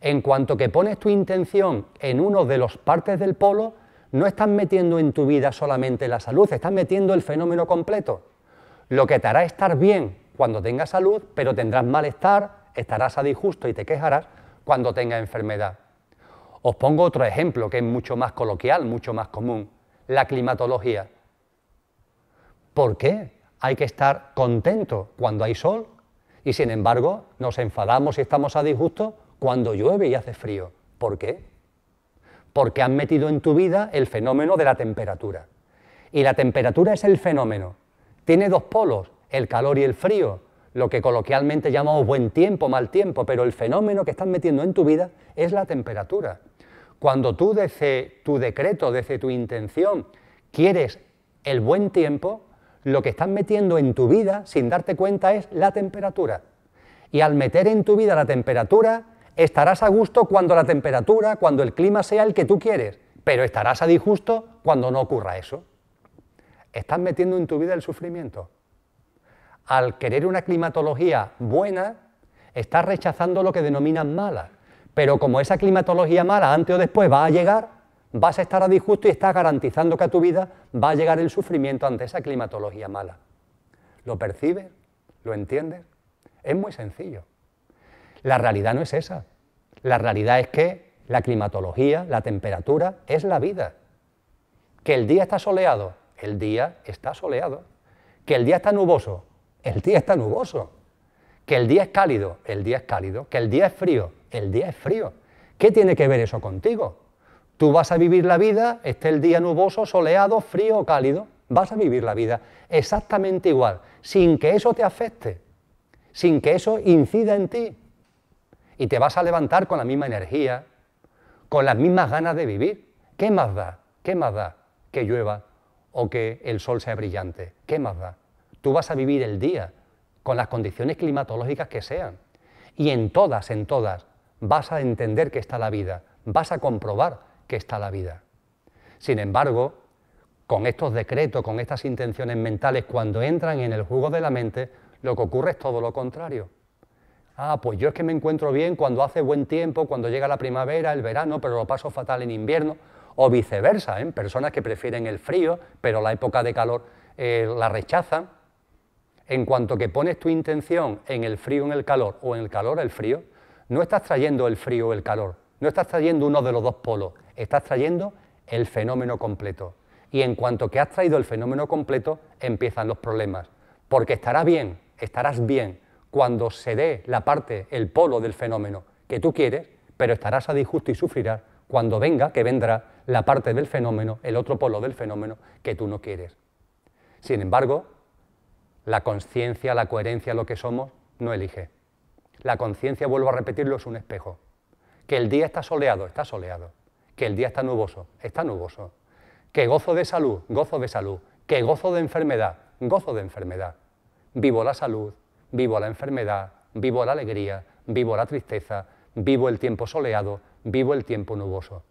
En cuanto que pones tu intención en uno de los partes del polo, no estás metiendo en tu vida solamente la salud, estás metiendo el fenómeno completo. Lo que te hará estar bien cuando tengas salud, pero tendrás malestar, estarás a disgusto y te quejarás cuando tengas enfermedad. Os pongo otro ejemplo que es mucho más coloquial, mucho más común, la climatología. ¿Por qué hay que estar contento cuando hay sol y sin embargo nos enfadamos y estamos a disgusto cuando llueve y hace frío? ¿Por qué? Porque han metido en tu vida el fenómeno de la temperatura. Y la temperatura es el fenómeno. Tiene dos polos, el calor y el frío, lo que coloquialmente llamamos buen tiempo, mal tiempo, pero el fenómeno que estás metiendo en tu vida es la temperatura. Cuando tú desde tu decreto, desde tu intención, quieres el buen tiempo, lo que estás metiendo en tu vida, sin darte cuenta, es la temperatura. Y al meter en tu vida la temperatura, estarás a gusto cuando la temperatura, cuando el clima sea el que tú quieres, pero estarás a disgusto cuando no ocurra eso. Estás metiendo en tu vida el sufrimiento. Al querer una climatología buena, estás rechazando lo que denominan mala. Pero como esa climatología mala antes o después va a llegar, vas a estar a disgusto y estás garantizando que a tu vida va a llegar el sufrimiento ante esa climatología mala. ¿Lo percibes? ¿Lo entiendes? Es muy sencillo. La realidad no es esa. La realidad es que la climatología, la temperatura, es la vida. Que el día está soleado, el día está soleado. Que el día está nuboso, el día está nuboso. Que el día es cálido, el día es cálido. Que el día es frío, el día es frío. ¿Qué tiene que ver eso contigo? Tú vas a vivir la vida, esté el día nuboso, soleado, frío o cálido, vas a vivir la vida exactamente igual, sin que eso te afecte, sin que eso incida en ti. Y te vas a levantar con la misma energía, con las mismas ganas de vivir. ¿Qué más da? ¿Qué más da que llueva o que el sol sea brillante? ¿Qué más da? Tú vas a vivir el día con las condiciones climatológicas que sean. Y en todas, en todas, vas a entender que está la vida, vas a comprobar que está la vida. Sin embargo, con estos decretos, con estas intenciones mentales, cuando entran en el juego de la mente, lo que ocurre es todo lo contrario. Ah, pues yo es que me encuentro bien cuando hace buen tiempo, cuando llega la primavera, el verano, pero lo paso fatal en invierno, o viceversa, ¿eh? personas que prefieren el frío, pero la época de calor eh, la rechazan. En cuanto que pones tu intención en el frío, en el calor, o en el calor, el frío, no estás trayendo el frío o el calor, no estás trayendo uno de los dos polos, estás trayendo el fenómeno completo. Y en cuanto que has traído el fenómeno completo, empiezan los problemas. Porque estará bien, estarás bien cuando se dé la parte, el polo del fenómeno que tú quieres, pero estarás a disgusto y sufrirás cuando venga, que vendrá la parte del fenómeno, el otro polo del fenómeno que tú no quieres. Sin embargo, la conciencia, la coherencia, lo que somos, no elige. La conciencia, vuelvo a repetirlo, es un espejo. Que el día está soleado, está soleado. Que el día está nuboso, está nuboso. Que gozo de salud, gozo de salud. Que gozo de enfermedad, gozo de enfermedad. Vivo la salud, vivo la enfermedad, vivo la alegría, vivo la tristeza, vivo el tiempo soleado, vivo el tiempo nuboso.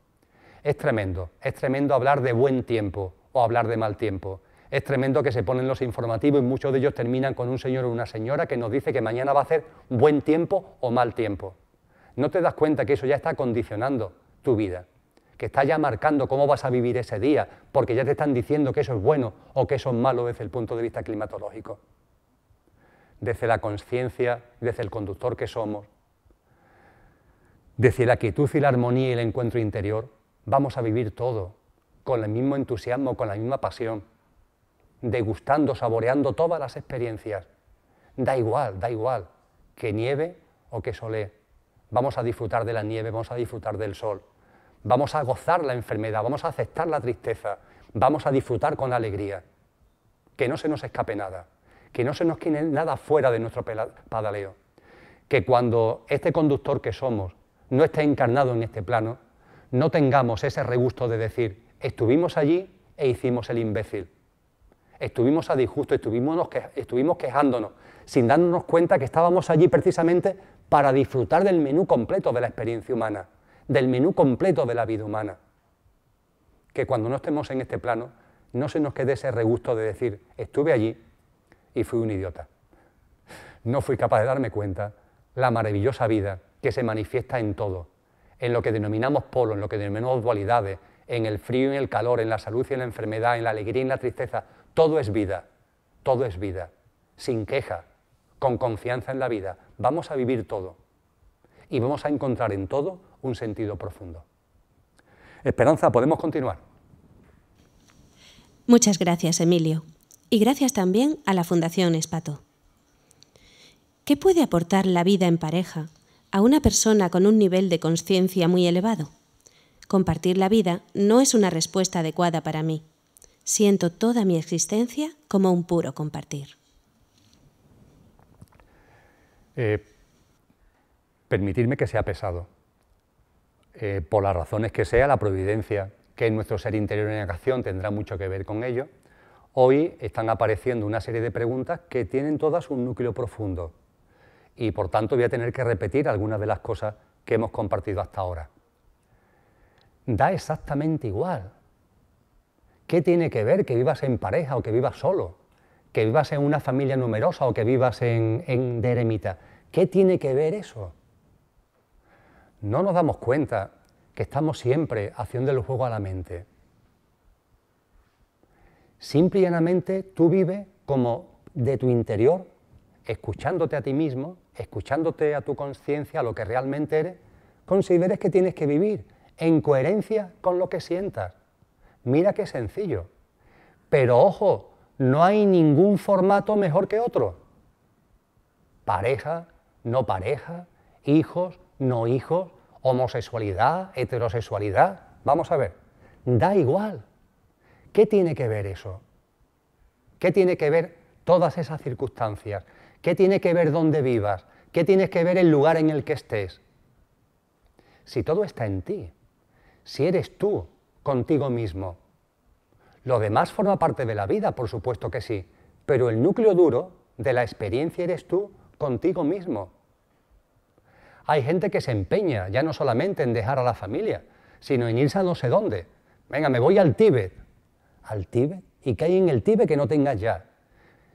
Es tremendo, es tremendo hablar de buen tiempo o hablar de mal tiempo. Es tremendo que se ponen los informativos y muchos de ellos terminan con un señor o una señora que nos dice que mañana va a hacer buen tiempo o mal tiempo. No te das cuenta que eso ya está condicionando tu vida, que está ya marcando cómo vas a vivir ese día, porque ya te están diciendo que eso es bueno o que eso es malo desde el punto de vista climatológico. Desde la conciencia, desde el conductor que somos, desde la quietud y la armonía y el encuentro interior, vamos a vivir todo con el mismo entusiasmo, con la misma pasión degustando, saboreando todas las experiencias. Da igual, da igual, que nieve o que sole. Vamos a disfrutar de la nieve, vamos a disfrutar del sol. Vamos a gozar la enfermedad, vamos a aceptar la tristeza, vamos a disfrutar con alegría. Que no se nos escape nada, que no se nos quede nada fuera de nuestro padaleo. Que cuando este conductor que somos no esté encarnado en este plano, no tengamos ese regusto de decir, estuvimos allí e hicimos el imbécil estuvimos a disgusto, estuvimos, estuvimos quejándonos, sin darnos cuenta que estábamos allí precisamente para disfrutar del menú completo de la experiencia humana, del menú completo de la vida humana. Que cuando no estemos en este plano, no se nos quede ese regusto de decir, estuve allí y fui un idiota. No fui capaz de darme cuenta la maravillosa vida que se manifiesta en todo, en lo que denominamos polo, en lo que denominamos dualidades, en el frío y en el calor, en la salud y en la enfermedad, en la alegría y en la tristeza, todo es vida, todo es vida, sin queja, con confianza en la vida. Vamos a vivir todo y vamos a encontrar en todo un sentido profundo. Esperanza, ¿podemos continuar? Muchas gracias, Emilio. Y gracias también a la Fundación Espato. ¿Qué puede aportar la vida en pareja a una persona con un nivel de conciencia muy elevado? Compartir la vida no es una respuesta adecuada para mí siento toda mi existencia como un puro compartir. Eh, permitirme que sea pesado. Eh, por las razones que sea, la providencia que en nuestro ser interior en acción tendrá mucho que ver con ello. Hoy están apareciendo una serie de preguntas que tienen todas un núcleo profundo y por tanto voy a tener que repetir algunas de las cosas que hemos compartido hasta ahora. Da exactamente igual ¿Qué tiene que ver que vivas en pareja o que vivas solo? Que vivas en una familia numerosa o que vivas en, en eremita. ¿Qué tiene que ver eso? No nos damos cuenta que estamos siempre haciendo el juego a la mente. Simple y llanamente tú vives como de tu interior, escuchándote a ti mismo, escuchándote a tu conciencia, a lo que realmente eres, consideres que tienes que vivir en coherencia con lo que sientas. Mira qué sencillo. Pero ojo, no hay ningún formato mejor que otro. Pareja, no pareja, hijos, no hijos, homosexualidad, heterosexualidad. Vamos a ver, da igual. ¿Qué tiene que ver eso? ¿Qué tiene que ver todas esas circunstancias? ¿Qué tiene que ver dónde vivas? ¿Qué tiene que ver el lugar en el que estés? Si todo está en ti, si eres tú contigo mismo. Lo demás forma parte de la vida, por supuesto que sí, pero el núcleo duro de la experiencia eres tú contigo mismo. Hay gente que se empeña ya no solamente en dejar a la familia, sino en irse a no sé dónde. Venga, me voy al Tíbet. ¿Al Tíbet? ¿Y qué hay en el Tíbet que no tengas ya?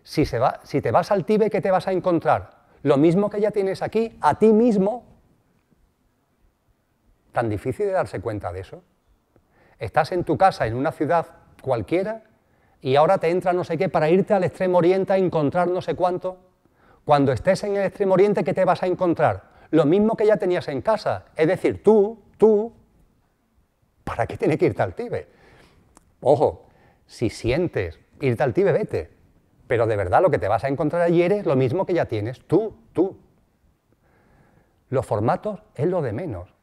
Si, se va, si te vas al Tíbet, ¿qué te vas a encontrar? Lo mismo que ya tienes aquí, a ti mismo. ¿Tan difícil de darse cuenta de eso? Estás en tu casa, en una ciudad cualquiera, y ahora te entra no sé qué para irte al extremo oriente a encontrar no sé cuánto. Cuando estés en el extremo oriente, ¿qué te vas a encontrar? Lo mismo que ya tenías en casa. Es decir, tú, tú, ¿para qué tienes que irte al Tíbet? Ojo, si sientes irte al Tíbet, vete. Pero de verdad lo que te vas a encontrar allí es lo mismo que ya tienes, tú, tú. Los formatos es lo de menos.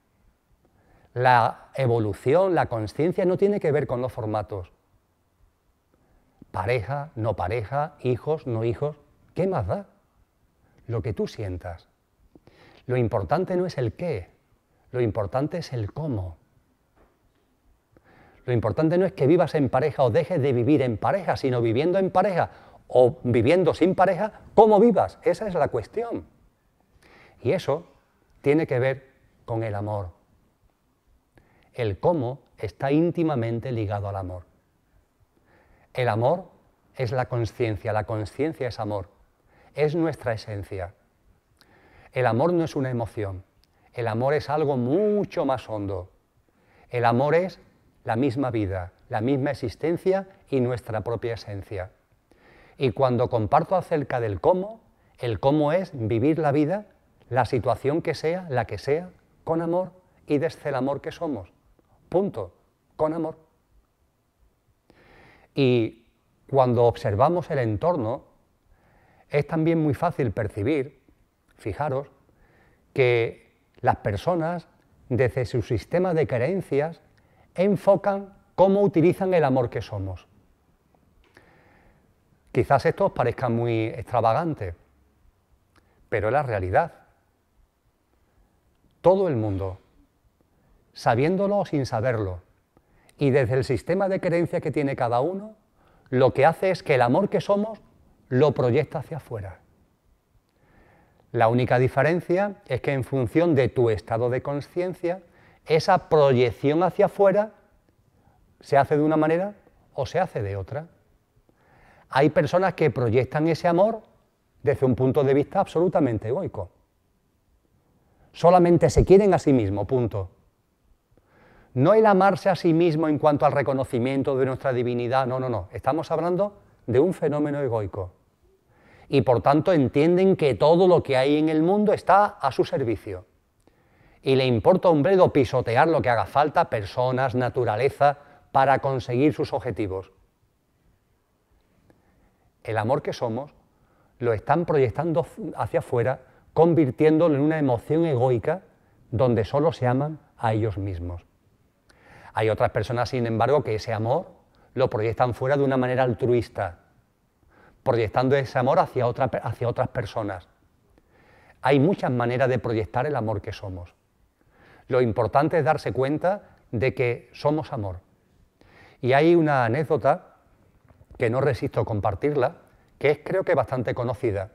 La evolución, la conciencia no tiene que ver con los formatos. Pareja, no pareja, hijos, no hijos, ¿qué más da? Lo que tú sientas. Lo importante no es el qué, lo importante es el cómo. Lo importante no es que vivas en pareja o dejes de vivir en pareja, sino viviendo en pareja o viviendo sin pareja, cómo vivas. Esa es la cuestión. Y eso tiene que ver con el amor. El cómo está íntimamente ligado al amor. El amor es la conciencia, la conciencia es amor, es nuestra esencia. El amor no es una emoción, el amor es algo mucho más hondo. El amor es la misma vida, la misma existencia y nuestra propia esencia. Y cuando comparto acerca del cómo, el cómo es vivir la vida, la situación que sea, la que sea, con amor y desde el amor que somos. Punto. Con amor. Y cuando observamos el entorno, es también muy fácil percibir, fijaros, que las personas, desde su sistema de creencias, enfocan cómo utilizan el amor que somos. Quizás esto os parezca muy extravagante, pero es la realidad. Todo el mundo, sabiéndolo o sin saberlo, y desde el sistema de creencia que tiene cada uno, lo que hace es que el amor que somos lo proyecta hacia afuera. La única diferencia es que en función de tu estado de conciencia, esa proyección hacia afuera se hace de una manera o se hace de otra. Hay personas que proyectan ese amor desde un punto de vista absolutamente egoico. Solamente se quieren a sí mismo, punto. No el amarse a sí mismo en cuanto al reconocimiento de nuestra divinidad, no, no, no. Estamos hablando de un fenómeno egoico. Y por tanto entienden que todo lo que hay en el mundo está a su servicio. Y le importa un bledo pisotear lo que haga falta, personas, naturaleza, para conseguir sus objetivos el amor que somos, lo están proyectando hacia afuera, convirtiéndolo en una emoción egoica donde solo se aman a ellos mismos. Hay otras personas, sin embargo, que ese amor lo proyectan fuera de una manera altruista, proyectando ese amor hacia, hacia otras personas. Hay muchas maneras de proyectar el amor que somos. Lo importante es darse cuenta de que somos amor. Y hay una anécdota que no resisto compartirla, que es creo que bastante conocida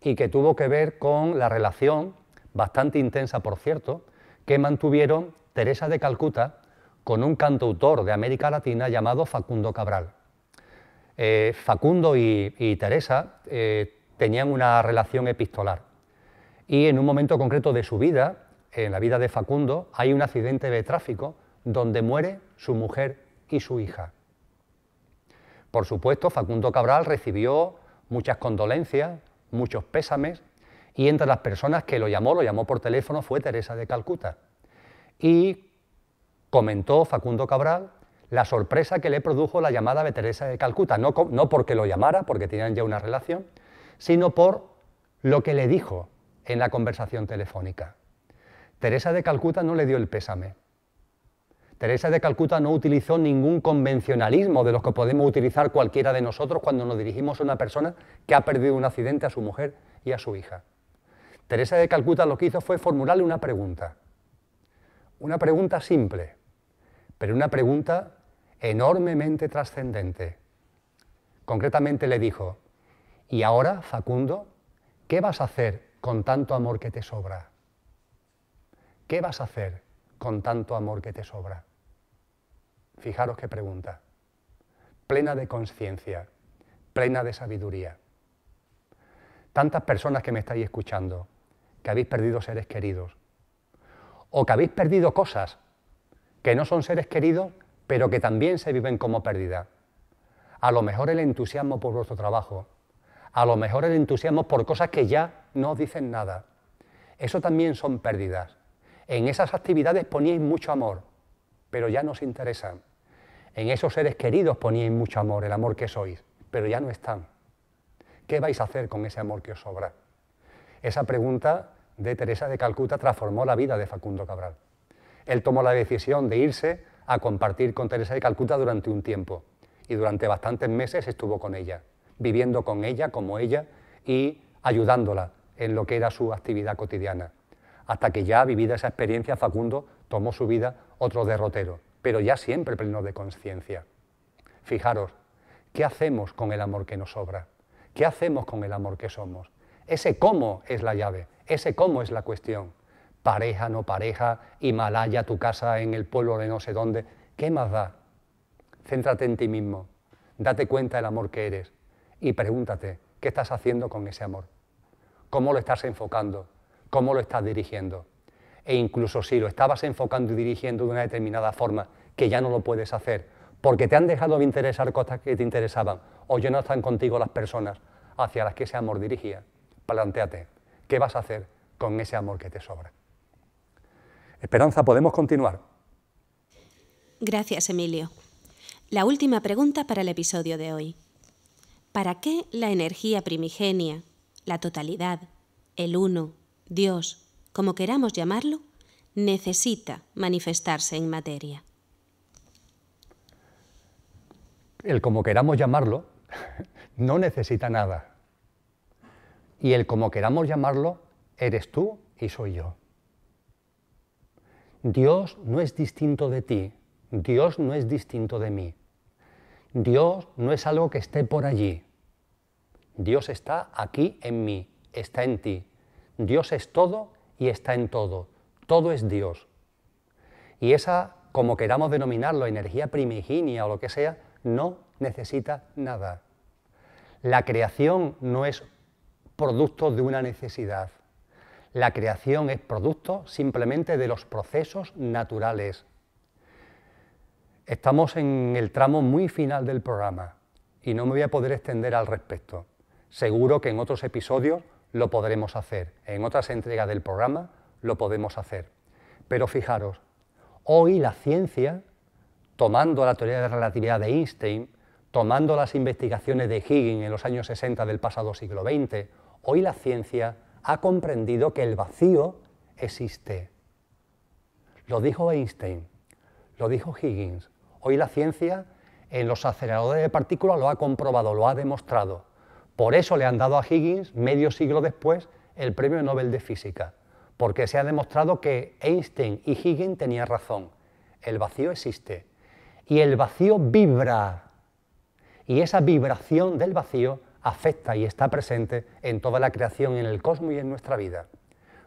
y que tuvo que ver con la relación, bastante intensa por cierto, que mantuvieron Teresa de Calcuta con un cantautor de América Latina llamado Facundo Cabral. Eh, Facundo y, Teresa eh, tenían una relación epistolar y en un momento concreto de su vida, en la vida de Facundo, hay un accidente de tráfico donde muere su mujer y su hija. Por supuesto, Facundo Cabral recibió muchas condolencias, muchos pésames, y entre las personas que lo llamó, lo llamó por teléfono, fue Teresa de Calcuta. Y comentó Facundo Cabral la sorpresa que le produjo la llamada de Teresa de Calcuta, no, no porque lo llamara, porque tenían ya una relación, sino por lo que le dijo en la conversación telefónica. Teresa de Calcuta no le dio el pésame, Teresa de Calcuta no utilizó ningún convencionalismo de los que podemos utilizar cualquiera de nosotros cuando nos dirigimos a una persona que ha perdido un accidente a su mujer y a su hija. Teresa de Calcuta lo que hizo fue formularle una pregunta. Una pregunta simple, pero una pregunta enormemente trascendente. Concretamente le dijo, ¿y ahora, Facundo, qué vas a hacer con tanto amor que te sobra? ¿Qué vas a hacer con tanto amor que te sobra? Fijaros qué pregunta. Plena de conciencia, plena de sabiduría. Tantas personas que me estáis escuchando, que habéis perdido seres queridos, o que habéis perdido cosas que no son seres queridos, pero que también se viven como pérdida. A lo mejor el entusiasmo por vuestro trabajo, a lo mejor el entusiasmo por cosas que ya no dicen nada. Eso también son pérdidas. En esas actividades poníais mucho amor, pero ya no os interesan. En esos seres queridos poníais mucho amor, el amor que sois, pero ya no están. ¿Qué vais a hacer con ese amor que os sobra? Esa pregunta de Teresa de Calcuta transformó la vida de Facundo Cabral. Él tomó la decisión de irse a compartir con Teresa de Calcuta durante un tiempo y durante bastantes meses estuvo con ella, viviendo con ella como ella y ayudándola en lo que era su actividad cotidiana. Hasta que ya vivida esa experiencia, Facundo tomó su vida otro derrotero, pero ya siempre pleno de conciencia. Fijaros, ¿qué hacemos con el amor que nos sobra? ¿Qué hacemos con el amor que somos? Ese cómo es la llave, ese cómo es la cuestión. Pareja, no pareja, Himalaya, tu casa en el pueblo de no sé dónde, ¿qué más da? Céntrate en ti mismo, date cuenta del amor que eres y pregúntate, ¿qué estás haciendo con ese amor? ¿Cómo lo estás enfocando? ¿Cómo lo estás dirigiendo? E incluso si lo estabas enfocando y dirigiendo de una determinada forma, que ya no lo puedes hacer, porque te han dejado de interesar cosas que te interesaban, o ya no están contigo las personas hacia las que ese amor dirigía, planteate, ¿qué vas a hacer con ese amor que te sobra? Esperanza, ¿podemos continuar? Gracias, Emilio. La última pregunta para el episodio de hoy. ¿Para qué la energía primigenia, la totalidad, el uno, Dios, como queramos llamarlo, necesita manifestarse en materia? El como queramos llamarlo (laughs) no necesita nada. Y el como queramos llamarlo eres tú y soy yo. Dios no es distinto de ti, Dios no es distinto de mí. Dios no es algo que esté por allí. Dios está aquí en mí, está en ti. Dios es todo y está en todo. Todo es Dios. Y esa, como queramos denominarlo, energía primigenia o lo que sea, no necesita nada. La creación no es producto de una necesidad. La creación es producto simplemente de los procesos naturales. Estamos en el tramo muy final del programa y no me voy a poder extender al respecto. Seguro que en otros episodios lo podremos hacer, en otras entregas del programa lo podemos hacer. Pero fijaros, hoy la ciencia, tomando la teoría de la relatividad de Einstein, tomando las investigaciones de Higgins en los años 60 del pasado siglo XX, hoy la ciencia ha comprendido que el vacío existe. Lo dijo Einstein, lo dijo Higgins. Hoy la ciencia en los aceleradores de partículas lo ha comprobado, lo ha demostrado. Por eso le han dado a Higgins, medio siglo después, el premio Nobel de Física, porque se ha demostrado que Einstein y Higgins tenían razón. El vacío existe y el vacío vibra. Y esa vibración del vacío afecta y está presente en toda la creación, en el cosmos y en nuestra vida.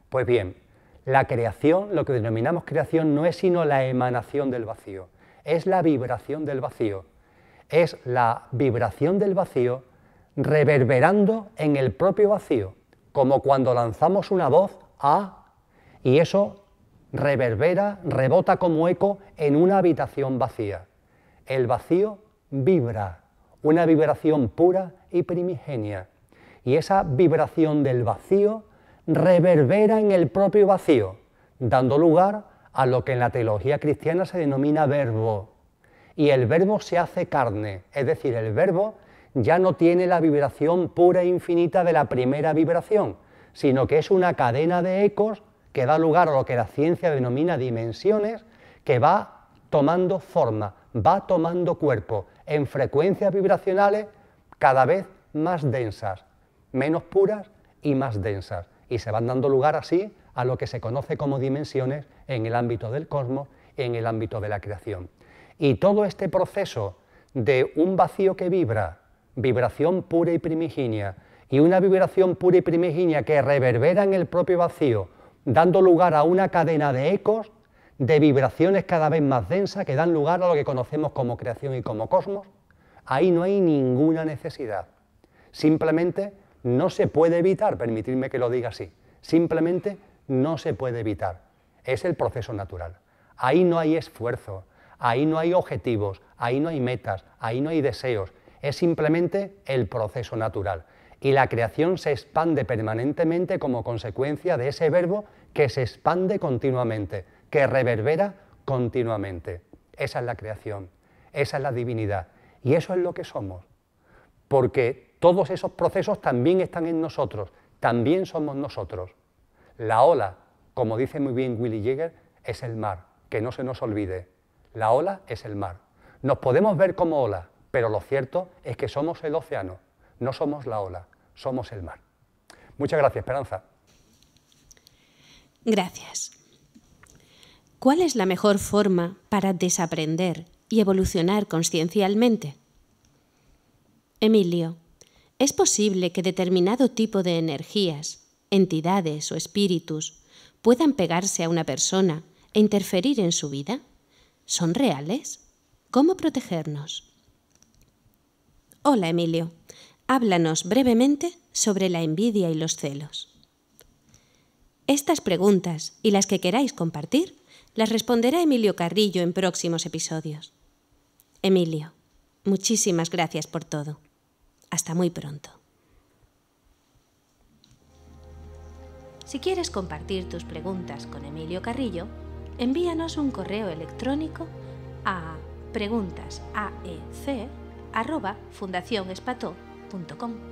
Pues bien, la creación, lo que denominamos creación, no es sino la emanación del vacío, es la vibración del vacío, es la vibración del vacío reverberando en el propio vacío, como cuando lanzamos una voz a y eso reverbera, rebota como eco en una habitación vacía. El vacío vibra, una vibración pura y primigenia. Y esa vibración del vacío reverbera en el propio vacío, dando lugar a lo que en la teología cristiana se denomina verbo. Y el verbo se hace carne, es decir, el verbo ya no tiene la vibración pura e infinita de la primera vibración, sino que es una cadena de ecos que da lugar a lo que la ciencia denomina dimensiones, que va tomando forma, va tomando cuerpo en frecuencias vibracionales cada vez más densas, menos puras y más densas. Y se van dando lugar así a lo que se conoce como dimensiones en el ámbito del cosmos, en el ámbito de la creación. Y todo este proceso de un vacío que vibra, vibración pura y primigenia, y una vibración pura y primigenia que reverbera en el propio vacío dando lugar a una cadena de ecos, de vibraciones cada vez más densas que dan lugar a lo que conocemos como creación y como cosmos, ahí no hay ninguna necesidad. Simplemente no se puede evitar, permitidme que lo diga así, simplemente no se puede evitar. Es el proceso natural. Ahí no hay esfuerzo, ahí no hay objetivos, ahí no hay metas, ahí no hay deseos, es simplemente el proceso natural. Y la creación se expande permanentemente como consecuencia de ese verbo que se expande continuamente, que reverbera continuamente. Esa es la creación, esa es la divinidad. Y eso es lo que somos. Porque todos esos procesos también están en nosotros, también somos nosotros. La ola, como dice muy bien Willy Jäger, es el mar, que no se nos olvide. La ola es el mar. Nos podemos ver como ola, pero lo cierto es que somos el océano, no somos la ola, somos el mar. Muchas gracias, Esperanza. Gracias. ¿Cuál es la mejor forma para desaprender y evolucionar consciencialmente? Emilio, ¿es posible que determinado tipo de energías, entidades o espíritus puedan pegarse a una persona e interferir en su vida? ¿Son reales? ¿Cómo protegernos? Hola Emilio, háblanos brevemente sobre la envidia y los celos. Estas preguntas y las que queráis compartir las responderá Emilio Carrillo en próximos episodios. Emilio, muchísimas gracias por todo. Hasta muy pronto. Si quieres compartir tus preguntas con Emilio Carrillo, envíanos un correo electrónico a preguntasaec arroba fundacionespató.com.